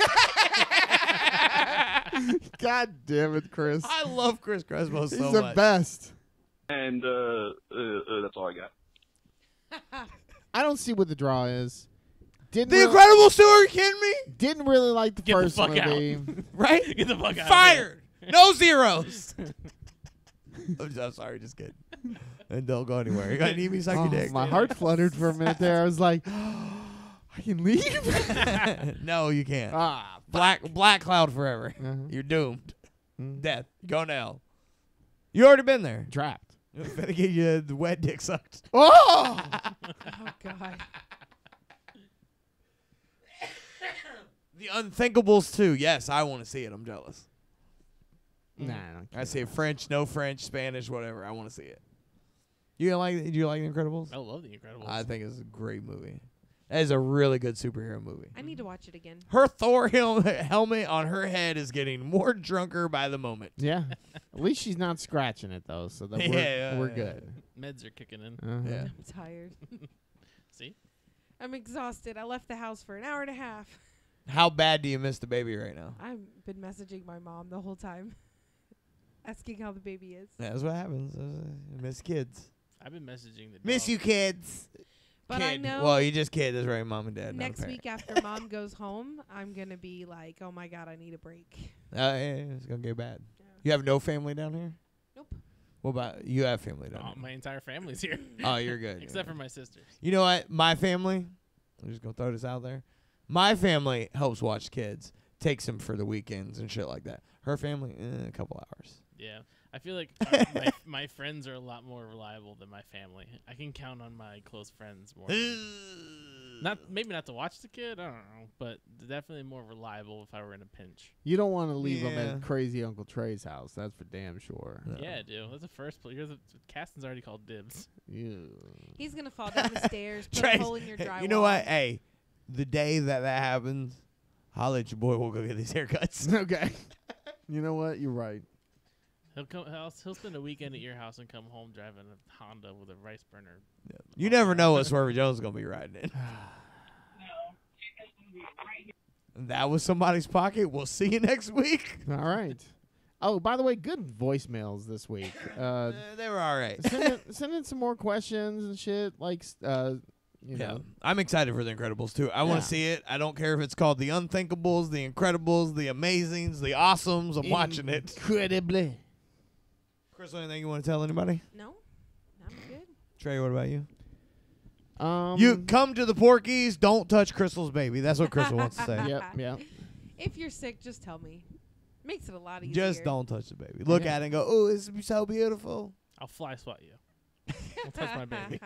Speaker 2: God damn it, Chris.
Speaker 1: I love Chris Crespo
Speaker 2: He's
Speaker 1: so
Speaker 2: the
Speaker 1: much.
Speaker 2: best.
Speaker 9: And uh, uh, uh, that's all I got.
Speaker 2: I don't see what the draw is. Didn't
Speaker 1: The
Speaker 2: really,
Speaker 1: Incredible Two? Are you kidding me?
Speaker 2: didn't really like the
Speaker 6: Get the
Speaker 2: first
Speaker 6: fuck out.
Speaker 2: movie.
Speaker 1: Right?
Speaker 6: Get the fuck out.
Speaker 1: Fired. No zeros. I'm, I'm sorry, just kidding. And don't go anywhere. You got need me suck
Speaker 2: Oh,
Speaker 1: your dick.
Speaker 2: my heart fluttered for a minute there. I was like, I can leave.
Speaker 1: no, you can't.
Speaker 2: ah,
Speaker 1: Black Black Cloud forever.
Speaker 2: Uh-huh.
Speaker 1: You're doomed.
Speaker 2: Mm.
Speaker 1: Death. Go to hell. You already been there.
Speaker 2: trapped.
Speaker 1: Better get you the wet dick sucked.
Speaker 2: Oh,
Speaker 5: Oh God.
Speaker 1: The Unthinkables too. Yes, I want to see it. I'm jealous.
Speaker 2: Nah, I don't
Speaker 1: I see French, no French, Spanish, whatever. I want to see it. You like? Do you like The Incredibles?
Speaker 6: I love The Incredibles.
Speaker 1: I think it's a great movie. That is a really good superhero movie.
Speaker 5: I need to watch it again.
Speaker 1: Her Thor hel- helmet on her head is getting more drunker by the moment.
Speaker 2: Yeah. At least she's not scratching it though, so that we're,
Speaker 1: Yeah,
Speaker 2: we're
Speaker 1: yeah,
Speaker 2: good.
Speaker 6: Meds are kicking in.
Speaker 2: Uh-huh.
Speaker 1: Yeah.
Speaker 5: I'm tired.
Speaker 6: See?
Speaker 5: I'm exhausted. I left the house for an hour and a half.
Speaker 1: How bad do you miss the baby right now?
Speaker 5: I've been messaging my mom the whole time, asking how the baby is.
Speaker 1: That's what happens. You miss kids.
Speaker 6: I've been messaging the
Speaker 1: Miss
Speaker 6: dog.
Speaker 1: you, kids.
Speaker 5: But I know
Speaker 1: Well, you just kid. That's right, mom and dad. not a
Speaker 5: next
Speaker 1: parent.
Speaker 5: week after mom goes home, I'm gonna be like, oh my god, I need a break.
Speaker 1: Uh, yeah, yeah, it's gonna get bad. You have no family down here.
Speaker 5: Nope.
Speaker 1: What about you? Have family down
Speaker 6: Oh,
Speaker 1: here?
Speaker 6: my entire family's here.
Speaker 1: Oh, you're good.
Speaker 6: Except for my sisters.
Speaker 1: You know what? My family. I'm just gonna throw this out there. My family helps watch kids, takes them for the weekends and shit like that. Her family, eh, a couple hours.
Speaker 6: Yeah. I feel like uh, my, my friends are a lot more reliable than my family. I can count on my close friends more. than- not maybe not to watch the kid, I don't know, but definitely more reliable if I were in a pinch.
Speaker 2: You don't want to leave him
Speaker 1: Yeah.
Speaker 2: at crazy Uncle Trey's house. That's for damn sure.
Speaker 1: No.
Speaker 6: Yeah, dude. That's the first place. You're the, Caston's already called dibs.
Speaker 2: You.
Speaker 5: He's gonna fall down the stairs, put
Speaker 1: Trace,
Speaker 5: a hole in your drywall.
Speaker 1: you know what? Hey, the day that that happens, I'll let your boy will go get these haircuts.
Speaker 2: okay. you know what? You're right.
Speaker 6: He'll come. He'll, he'll spend a weekend at your house and come home driving a Honda with a rice burner.
Speaker 1: You never know what Swerve Jones is gonna be riding in. that was somebody's pocket. We'll see you next week.
Speaker 2: All right. Oh, by the way, good voicemails this week. Uh,
Speaker 1: they were all right.
Speaker 2: send, in, send in some more questions and shit. Like, uh, you
Speaker 1: Yeah,
Speaker 2: know,
Speaker 1: I'm excited for the Incredibles too. I want to see it. I don't care if it's called the Unthinkables, the Incredibles, the Amazings, the Awesomes. I'm watching it.
Speaker 2: incredibly.
Speaker 1: Chris, anything you want to tell anybody?
Speaker 5: No, I'm good.
Speaker 1: Trey, what about you?
Speaker 2: Um,
Speaker 1: you come to the Porky's. Don't touch Krystal's baby. That's what Krystal wants to say.
Speaker 2: Yep. Yep.
Speaker 5: If you're sick, just tell me. Makes it a lot easier.
Speaker 1: Just don't touch the baby. Look
Speaker 2: Yeah.
Speaker 1: at it and go, "Oh, it's so beautiful."
Speaker 6: I'll fly swat you. Don't touch my baby.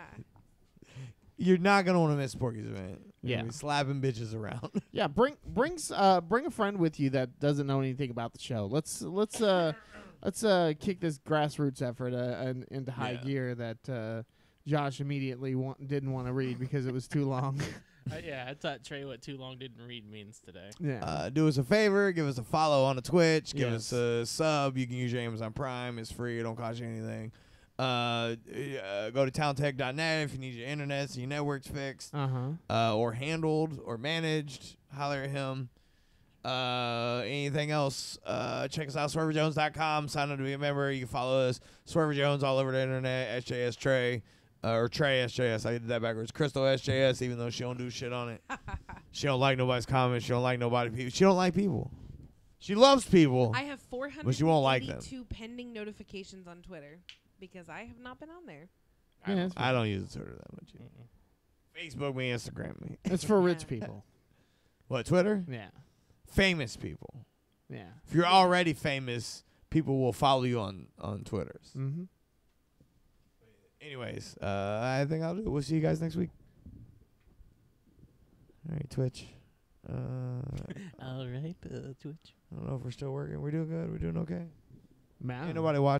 Speaker 1: You're not gonna want to miss Porky's event. You're
Speaker 2: Yeah.
Speaker 1: gonna be slapping bitches around.
Speaker 2: Yeah, bring brings uh bring a friend with you that doesn't know anything about the show. Let's let's uh let's uh kick this grassroots effort uh, in, into high
Speaker 1: Yeah.
Speaker 2: gear that uh Josh immediately wa- didn't want to read because it was too long.
Speaker 6: Uh, yeah, I thought Trey what too long didn't read means today.
Speaker 2: yeah.
Speaker 1: Uh, do us a favor, give us a follow on the Twitch, give
Speaker 2: Yes.
Speaker 1: us a sub. You can use your Amazon Prime. It's free. It don't cost you anything. Uh, uh, go to towntech.net if you need your internet so your network's fixed
Speaker 2: uh-huh.
Speaker 1: uh, or handled or managed. Holler at him. Uh, anything else? Uh, check us out, swerveyjones.com. Sign up to be a member. You can follow us, Swervey Jones, all over the internet. SJS Trey, uh, or Trey SJS. I did that backwards. Krystal SJS, even though she don't do shit on it. she don't like nobody's comments. She don't like nobody. She don't like people. She loves people.
Speaker 5: I have 482
Speaker 1: But you won't like them.
Speaker 5: pending notifications on Twitter because I have not been on there.
Speaker 2: Yeah, it's,
Speaker 1: I don't use Twitter that much.
Speaker 6: Mm-mm.
Speaker 1: Facebook me, Instagram me.
Speaker 2: it's for rich people.
Speaker 1: What Twitter?
Speaker 2: Yeah.
Speaker 1: Famous people.
Speaker 2: Yeah.
Speaker 1: If you're already famous, people will follow you on on Twitters.
Speaker 2: Mm-hmm.
Speaker 1: Anyways, uh, I think I'll do. it. We'll see you guys next week. All right, Twitch. Uh,
Speaker 6: All right, uh, Twitch.
Speaker 1: I don't know if we're still working. We're doing good. We're doing okay.
Speaker 2: Man.
Speaker 1: Ain't nobody watching.